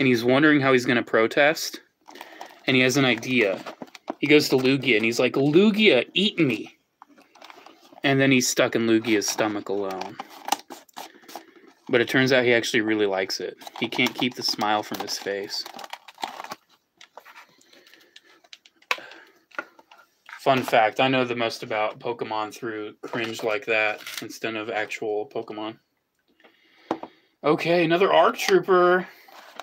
And he's wondering how he's going to protest. And he has an idea. He goes to Lugia and he's like, Lugia, eat me. And then he's stuck in Lugia's stomach alone. But it turns out he actually really likes it. He can't keep the smile from his face. Fun fact, I know the most about Pokemon through cringe like that instead of actual Pokemon. Okay, another ARC Trooper.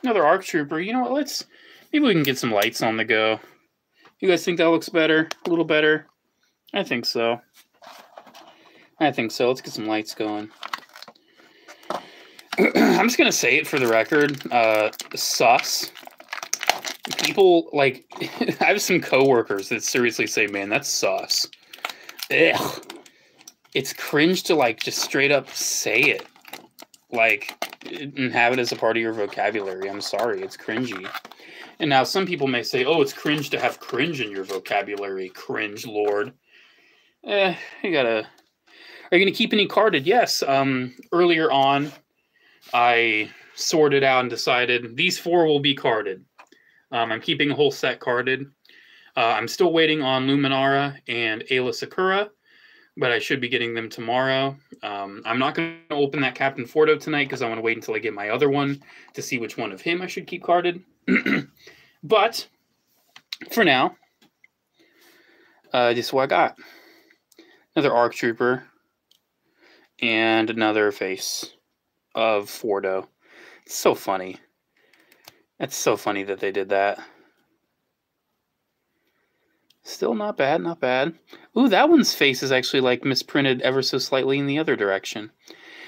Another ARC Trooper. You know what, let's... Maybe we can get some lights on the go. You guys think that looks better? A little better? I think so. I think so. Let's get some lights going. I'm just going to say it for the record. Uh, sus people like I have some coworkers that seriously say, "Man, that's sauce." Ugh. It's cringe to like just straight up say it, like and have it as a part of your vocabulary. I'm sorry, it's cringy. And now some people may say, "Oh, it's cringe to have cringe in your vocabulary." Cringe, Lord. Eh, you gotta. Are you gonna keep any carded? Yes. Um, earlier on, I sorted out and decided these four will be carded. Um, I'm keeping a whole set carded. Uh, I'm still waiting on Luminara and Aayla Secura, but I should be getting them tomorrow. Um, I'm not going to open that Captain Fordo tonight because I want to wait until I get my other one to see which one of him I should keep carded. but for now, uh, this is what I got. Another ARC Trooper and another face of Fordo. It's so funny. It's so funny that they did that. Still not bad, not bad. Ooh, that one's face is actually like misprinted ever so slightly in the other direction.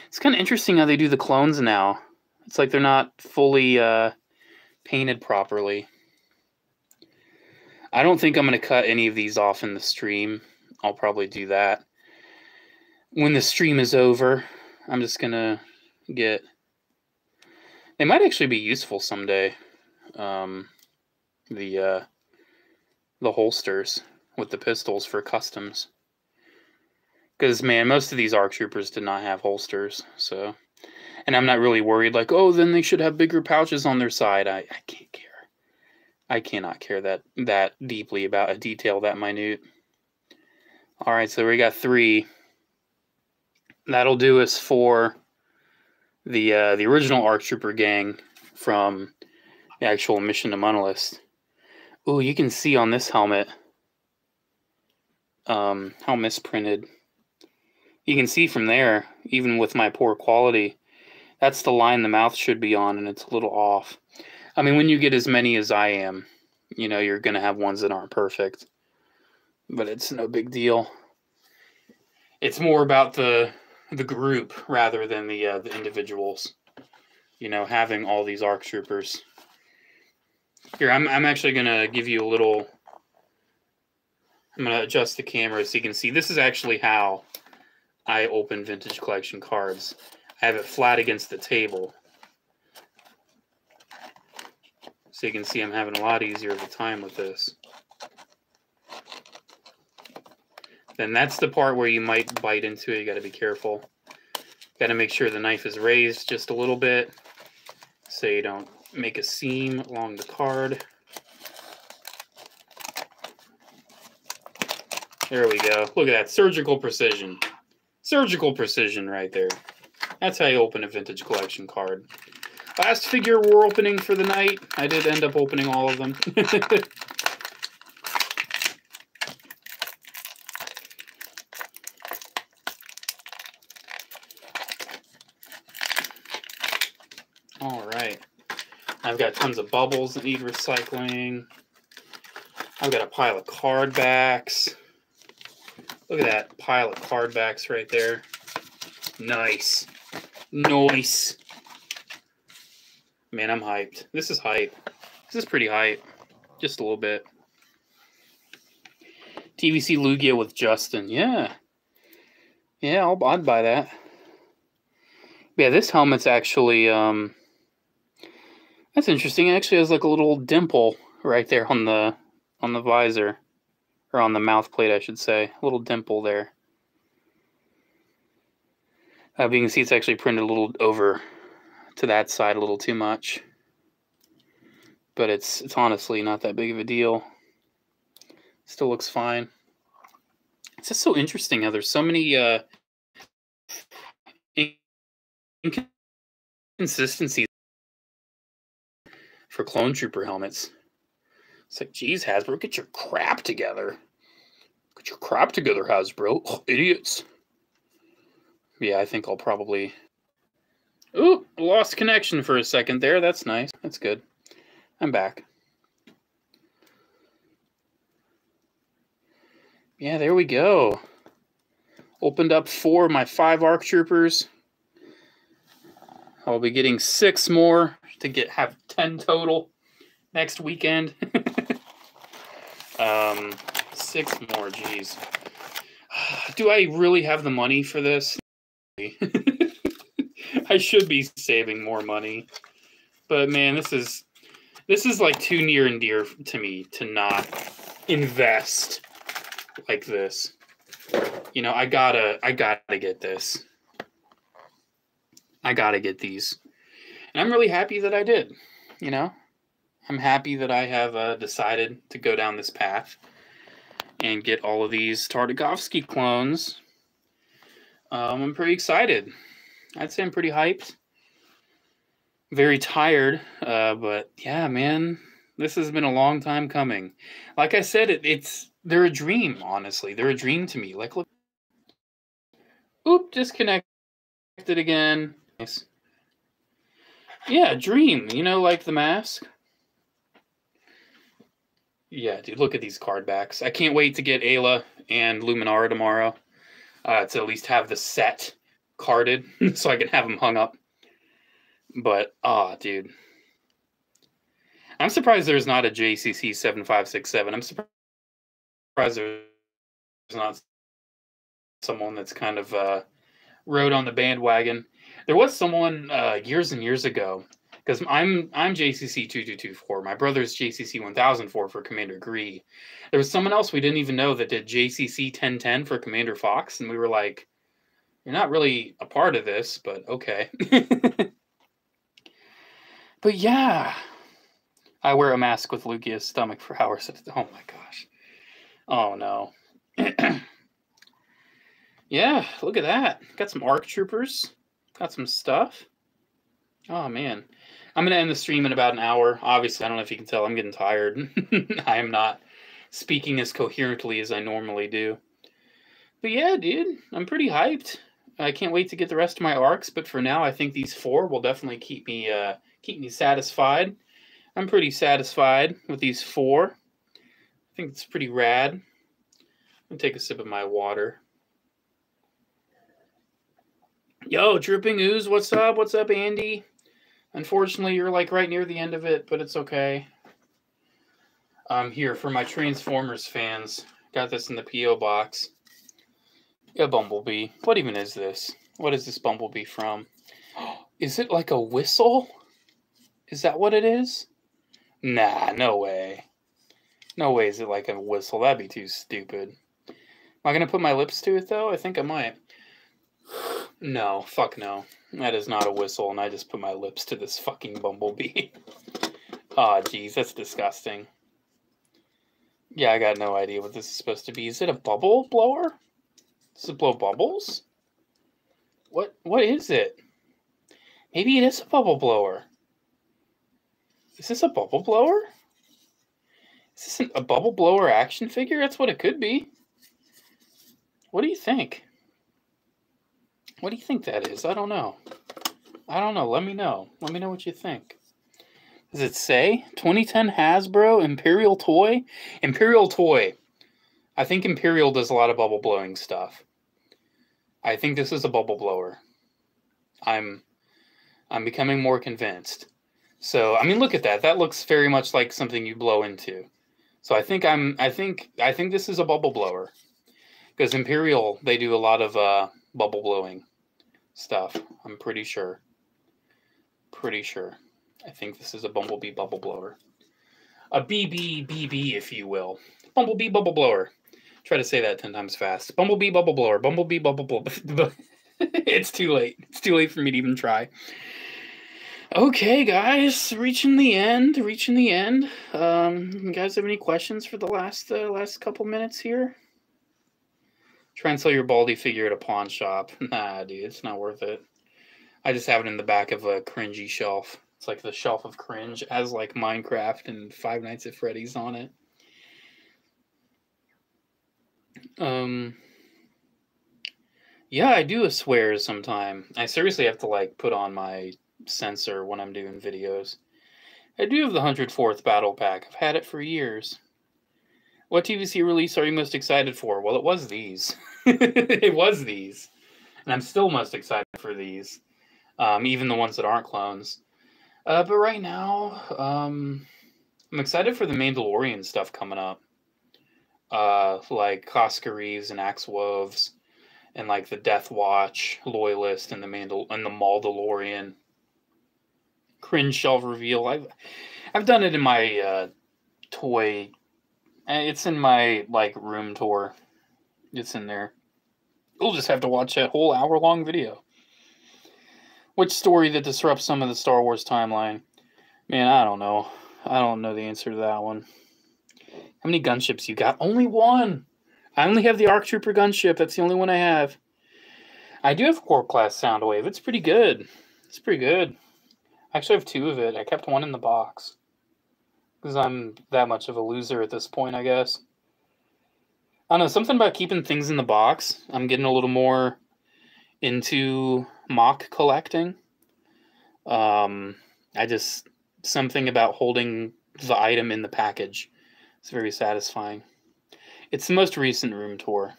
It's kind of interesting how they do the clones now. It's like they're not fully uh, painted properly. I don't think I'm going to cut any of these off in the stream. I'll probably do that when the stream is over. I'm just going to get. They might actually be useful someday. Um, the uh, the holsters with the pistols for customs. Because man, most of these ARC troopers did not have holsters, so and I'm not really worried like, oh, then they should have bigger pouches on their side. I, I can't care. I cannot care that that deeply about a detail that minute. All right, so we got three. That'll do us for the uh, the original ARC Trooper gang from the actual Mission to Muunilinst. Ooh, you can see on this helmet um, how misprinted. You can see from there, even with my poor quality, that's the line the mouth should be on, and it's a little off. I mean, when you get as many as I am, you know, you're going to have ones that aren't perfect. But it's no big deal. It's more about the the group rather than the uh, the individuals. You know, having all these ARC troopers. Here, I'm I'm actually going to give you a little I'm going to adjust the camera so you can see. This is actually how I open vintage collection cards. I have it flat against the table. So you can see I'm having a lot easier of a time with this. Then that's the part where you might bite into it. You got to be careful. Got to make sure the knife is raised just a little bit so you don't make a seam along the card. There we go. Look at that. Surgical precision. Surgical precision right there. That's how you open a vintage collection card. Last figure we're opening for the night. I did end up opening all of them. all right. I've got tons of bubbles that need recycling. I've got a pile of card backs. Look at that pile of card backs right there. Nice. Nice. Man, I'm hyped. This is hype. This is pretty hype. Just a little bit. TVC Lugia with Justin. Yeah. Yeah, I'll, I'd buy that. Yeah, this helmet's actually, um, that's interesting. It actually has like a little dimple right there on the, on the visor or on the mouth plate, I should say. A little dimple there. Uh, but you can see it's actually printed a little over to that side a little too much. But it's it's honestly not that big of a deal. Still looks fine. It's just so interesting how there's so many uh, inconsistencies for clone trooper helmets. It's like, geez, Hasbro, get your crap together. Get your crap together, Hasbro. Oh, idiots. Yeah, I think I'll probably... Ooh, lost connection for a second there. That's nice. That's good. I'm back. Yeah, there we go. Opened up four of my five ARC Troopers. I'll be getting six more to get have ten total next weekend. um, six more, jeez. Do I really have the money for this? I should be saving more money. But man, this is this is like too near and dear to me to not invest like this. You know, I gotta I gotta get this. I gotta get these. And I'm really happy that I did. You know? I'm happy that I have uh, decided to go down this path and get all of these Tartakovsky clones. Um, I'm pretty excited. I'd say I'm pretty hyped. Very tired, uh, but yeah, man, this has been a long time coming. Like I said, it, it's they're a dream. Honestly, they're a dream to me. Like, look, oop, disconnected again. Nice. Yeah, dream. You know, like the mask. Yeah, dude, look at these card backs. I can't wait to get Aayla and Luminara tomorrow. Uh, to at least have the set carded so I can have them hung up. But ah, oh, dude. I'm surprised there's not a JCC 7567. I'm surprised there's not someone that's kind of uh, rode on the bandwagon. There was someone uh, years and years ago because I'm I'm JCC 2224. My brother's JCC 1004 for Commander Gree. There was someone else we didn't even know that did JCC 1010 for Commander Fox, and we were like, "You're not really a part of this, but okay." but yeah, I wear a mask with Lugia's stomach for hours. Oh my gosh. Oh no. yeah, look at that. Got some ARC troopers. Got some stuff. Oh man. I'm going to end the stream in about an hour. Obviously, I don't know if you can tell, I'm getting tired. I am not speaking as coherently as I normally do. But yeah, dude, I'm pretty hyped. I can't wait to get the rest of my arcs, but for now, I think these four will definitely keep me uh, keep me satisfied. I'm pretty satisfied with these four. I think it's pretty rad. I'm take a sip of my water. Yo, dripping ooze, what's up? What's up, Andy? Unfortunately, you're like right near the end of it, but it's okay. I'm here for my Transformers fans. Got this in the P.O. box. A bumblebee. What even is this? What is this bumblebee from? Is it like a whistle? Is that what it is? Nah, no way. No way is it like a whistle. That'd be too stupid. Am I going to put my lips to it, though? I think I might. No, fuck no. That is not a whistle, and I just put my lips to this fucking bumblebee. Aw, oh, jeez, that's disgusting. Yeah, I got no idea what this is supposed to be. Is it a bubble blower? Does it blow bubbles? What? What is it? Maybe it is a bubble blower. Is this a bubble blower? Is this a bubble blower action figure? That's what it could be. What do you think? What do you think that is? I don't know. I don't know. Let me know. Let me know what you think. Does it say 2010 Hasbro Imperial Toy? Imperial Toy. I think Imperial does a lot of bubble blowing stuff. I think this is a bubble blower. I'm I'm becoming more convinced. So, I mean, look at that. That looks very much like something you blow into. So, I think I'm I think I think this is a bubble blower. Because Imperial, they do a lot of uh, bubble blowing stuff. I'm pretty sure. Pretty sure. I think this is a Bumblebee bubble blower. A BBBB, if you will. Bumblebee bubble blower. Try to say that 10 times fast. Bumblebee bubble blower. Bumblebee bubble blower. it's too late. It's too late for me to even try. Okay, guys, reaching the end. Reaching the end. Um, you guys have any questions for the last uh, last couple minutes here? Try and sell your baldy figure at a pawn shop. Nah, dude, it's not worth it. I just have it in the back of a cringy shelf. It's like the shelf of cringe as like Minecraft and Five Nights at Freddy's on it. Um Yeah, I do a swear sometime. I seriously have to like put on my censor when I'm doing videos. I do have the 104th Battle Pack. I've had it for years. What TVC release are you most excited for? Well, it was these. it was these. And I'm still most excited for these, um, even the ones that aren't clones. Uh, but right now, um, I'm excited for the Mandalorian stuff coming up. Uh, like Koska Reeves and Axe Woves, and like the Death Watch Loyalist and the Mandal and the Mandalorian. Cringe shelf reveal. I've I've done it in my uh, toy it's in my like room tour. It's in there. You'll just have to watch that whole hour long video. Which story that disrupts some of the Star Wars timeline? Man, I don't know. I don't know the answer to that one. How many gunships you got? Only one. I only have the ARC Trooper gunship. That's the only one I have. I do have Core Class Soundwave. It's pretty good. It's pretty good. I actually have two of it. I kept one in the box because I'm that much of a loser at this point, I guess. I don't know, something about keeping things in the box. I'm getting a little more into MOC collecting. Um, I just, something about holding the item in the package. It's very satisfying. It's the most recent room tour.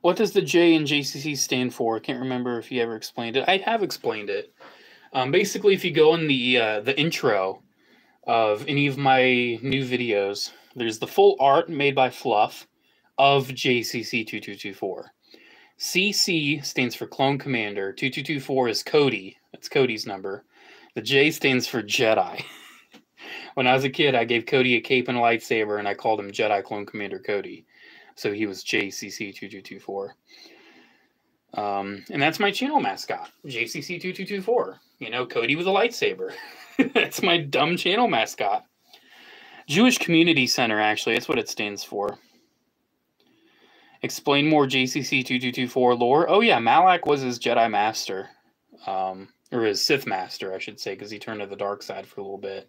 What does the J and JCC stand for? I can't remember if you ever explained it. I have explained it. Um, basically, if you go in the uh, the intro of any of my new videos, there's the full art made by Fluff of JCC two two two four. CC stands for Clone Commander. Two two two four is Cody. That's Cody's number. The J stands for Jedi. when I was a kid, I gave Cody a cape and a lightsaber, and I called him Jedi Clone Commander Cody. So he was JCC two two two four. Um, and that's my channel mascot, JCC2224. You know, Cody with a lightsaber. that's my dumb channel mascot. Jewish Community Center, actually, that's what it stands for. Explain more JCC2224 lore. Oh, yeah, Malak was his Jedi Master. Um, or his Sith Master, I should say, because he turned to the dark side for a little bit.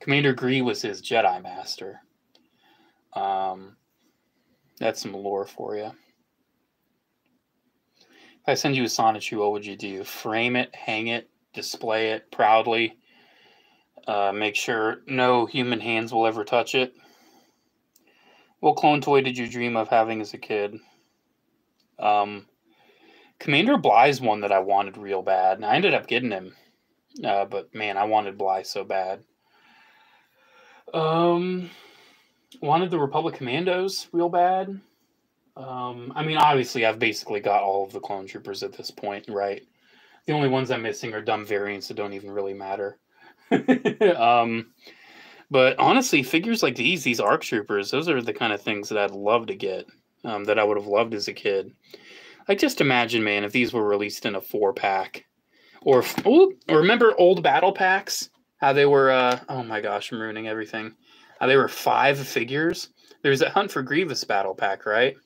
Commander Gree was his Jedi Master. Um, that's some lore for you. If I send you a Sonichu, what would you do? Frame it, hang it, display it proudly, uh, make sure no human hands will ever touch it. What clone toy did you dream of having as a kid? Um, Commander Bly's one that I wanted real bad, and I ended up getting him. Uh, but man, I wanted Bly so bad. Um, wanted the Republic Commandos real bad. Um, I mean, obviously, I've basically got all of the clone troopers at this point, right? The only ones I'm missing are dumb variants that don't even really matter. um, but honestly, figures like these, these ARC troopers, those are the kind of things that I'd love to get, um, that I would have loved as a kid. Like, just imagine, man, if these were released in a four pack, or oh, remember old battle packs? How they were? Uh, oh my gosh, I'm ruining everything. How they were five figures. There's a Hunt for Grievous battle pack, right?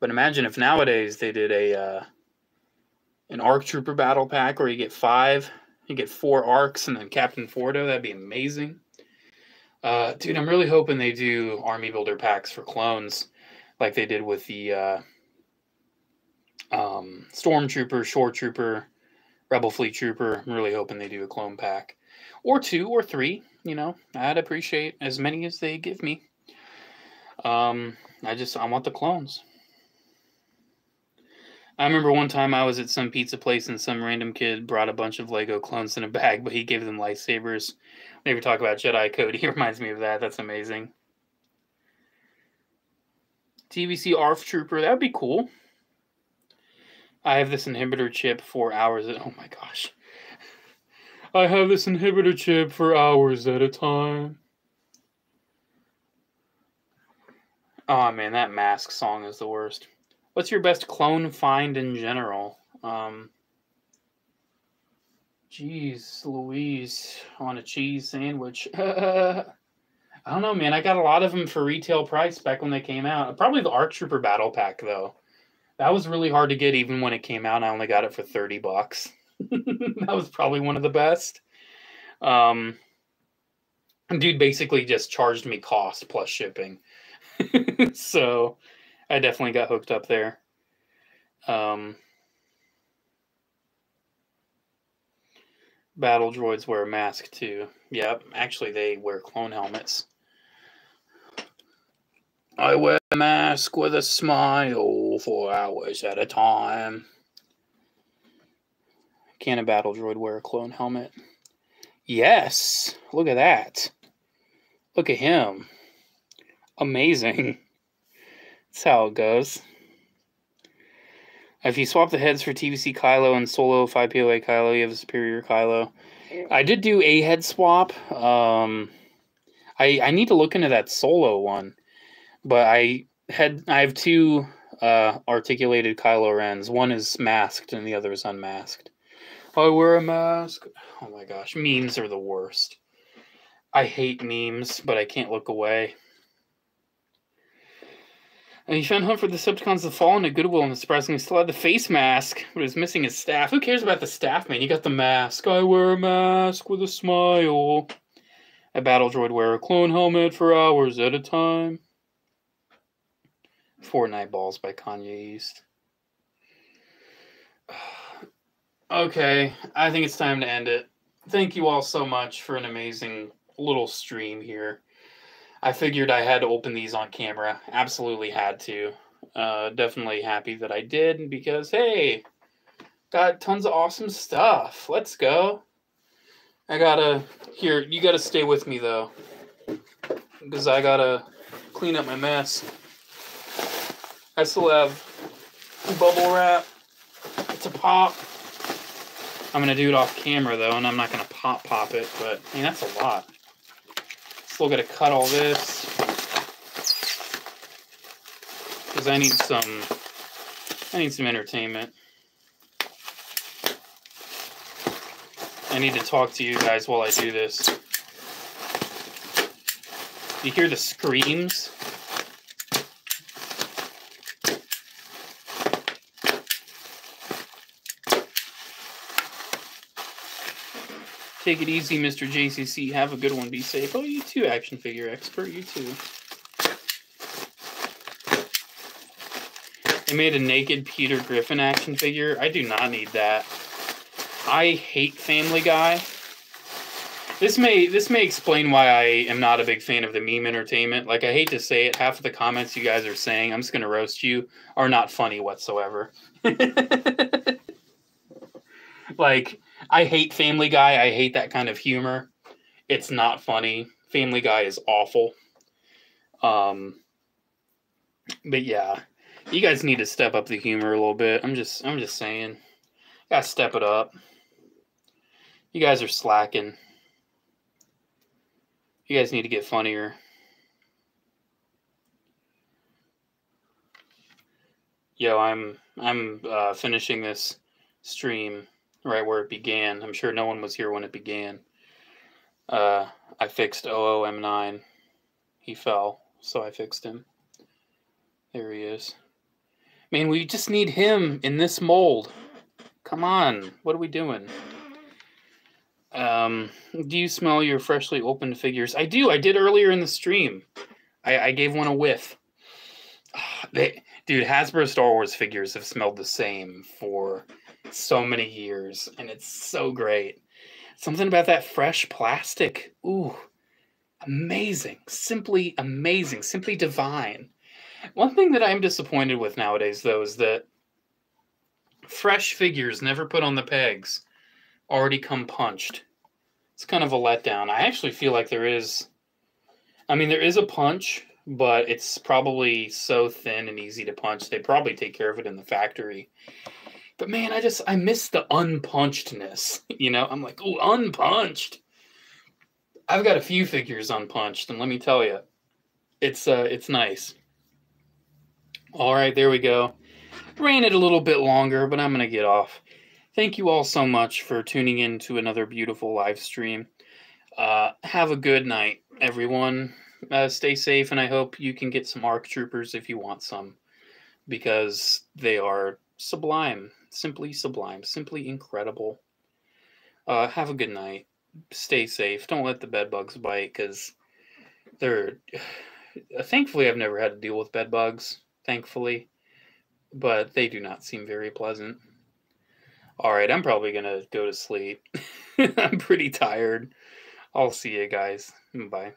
But imagine if nowadays they did a uh, an ARC Trooper battle pack where you get five, you get four ARCs, and then Captain Fordo. That'd be amazing. Uh, dude, I'm really hoping they do army builder packs for clones, like they did with the uh, um, Stormtrooper, Shore Trooper, Rebel Fleet Trooper. I'm really hoping they do a clone pack, or two or three. You know, I'd appreciate as many as they give me. Um, I just I want the clones. I remember one time I was at some pizza place and some random kid brought a bunch of Lego clones in a bag, but he gave them lightsabers. Maybe talk about Jedi Code. He reminds me of that. That's amazing. TVC ARF Trooper, that would be cool. I have this inhibitor chip for hours. At, oh my gosh. I have this inhibitor chip for hours at a time. Oh man, that mask song is the worst. What's your best clone find in general? Um, Jeez, Louise, on a cheese sandwich. I don't know, man. I got a lot of them for retail price back when they came out. Probably the ARC Trooper Battle Pack, though. That was really hard to get even when it came out. I only got it for 30 bucks. that was probably one of the best. Um, dude basically just charged me cost plus shipping. so I definitely got hooked up there. Um, battle droids wear a mask too. Yep, actually they wear clone helmets. I wear a mask with a smile for hours at a time. Can a battle droid wear a clone helmet? Yes. Look at that. Look at him. Amazing. That's how it goes. If you swap the heads for TVC Kylo and Solo 5POA Kylo, you have a superior Kylo. I did do a head swap. Um, I I need to look into that Solo one, but I had I have two uh, articulated Kylo Rens. One is masked and the other is unmasked. I wear a mask. Oh my gosh, memes are the worst. I hate memes, but I can't look away. And he found Hunt for the Decepticons the Fallen at Goodwill and surprisingly still had the face mask, but was missing his staff. Who cares about the staff, man? You got the mask. I wear a mask with a smile. A battle droid wear a clone helmet for hours at a time. Fortnite Balls by Kanye East. okay, I think it's time to end it. Thank you all so much for an amazing little stream here. I figured I had to open these on camera. Absolutely had to. Uh, definitely happy that I did because, hey, got tons of awesome stuff. Let's go. I gotta here. You gotta stay with me though, because I gotta clean up my mess. I still have bubble wrap to pop. I'm gonna do it off camera though, and I'm not gonna pop pop it. But I mean that's a lot. Still gotta cut all this because I need some. I need some entertainment. I need to talk to you guys while I do this. You hear the screams? Take it easy, Mr. JCC. Have a good one. Be safe. Oh, you too, action figure expert. You too. They made a naked Peter Griffin action figure. I do not need that. I hate Family Guy. This may this may explain why I am not a big fan of the meme entertainment. Like I hate to say it, half of the comments you guys are saying, I'm just gonna roast you, are not funny whatsoever. like I hate Family Guy. I hate that kind of humor. It's not funny. Family Guy is awful. Um, but yeah, you guys need to step up the humor a little bit. I'm just I'm just saying. Gotta step it up. You guys are slacking. You guys need to get funnier. Yo, I'm I'm uh, finishing this stream right where it began. I'm sure no one was here when it began. Uh, I fixed OOM9. He fell, so I fixed him. There he is. Man, we just need him in this mold. Come on, what are we doing? Um, do you smell your freshly opened figures? I do. I did earlier in the stream. I, I gave one a whiff. They, dude, Hasbro Star Wars figures have smelled the same for so many years, and it's so great. Something about that fresh plastic. Ooh, amazing. Simply amazing. Simply divine. One thing that I'm disappointed with nowadays, though, is that fresh figures never put on the pegs already come punched. It's kind of a letdown. I actually feel like there is. I mean, there is a punch, but it's probably so thin and easy to punch. They probably take care of it in the factory. But man, I just I miss the unpunchedness. You know, I'm like, oh, unpunched. I've got a few figures unpunched, and let me tell you, it's uh, it's nice. All right, there we go. Ran it a little bit longer, but I'm to get off. Thank you all so much for tuning in to another beautiful live stream. Uh, have a good night, everyone. Uh, stay safe, and I hope you can get some ARC Troopers if you want some, because they are sublime, simply sublime, simply incredible. Uh, have a good night. Stay safe. Don't let the bed bugs bite, because they're. Thankfully, I've never had to deal with bed bugs thankfully, but they do not seem very pleasant. All right, I'm probably to go to sleep. I'm pretty tired. I'll see you guys. Bye.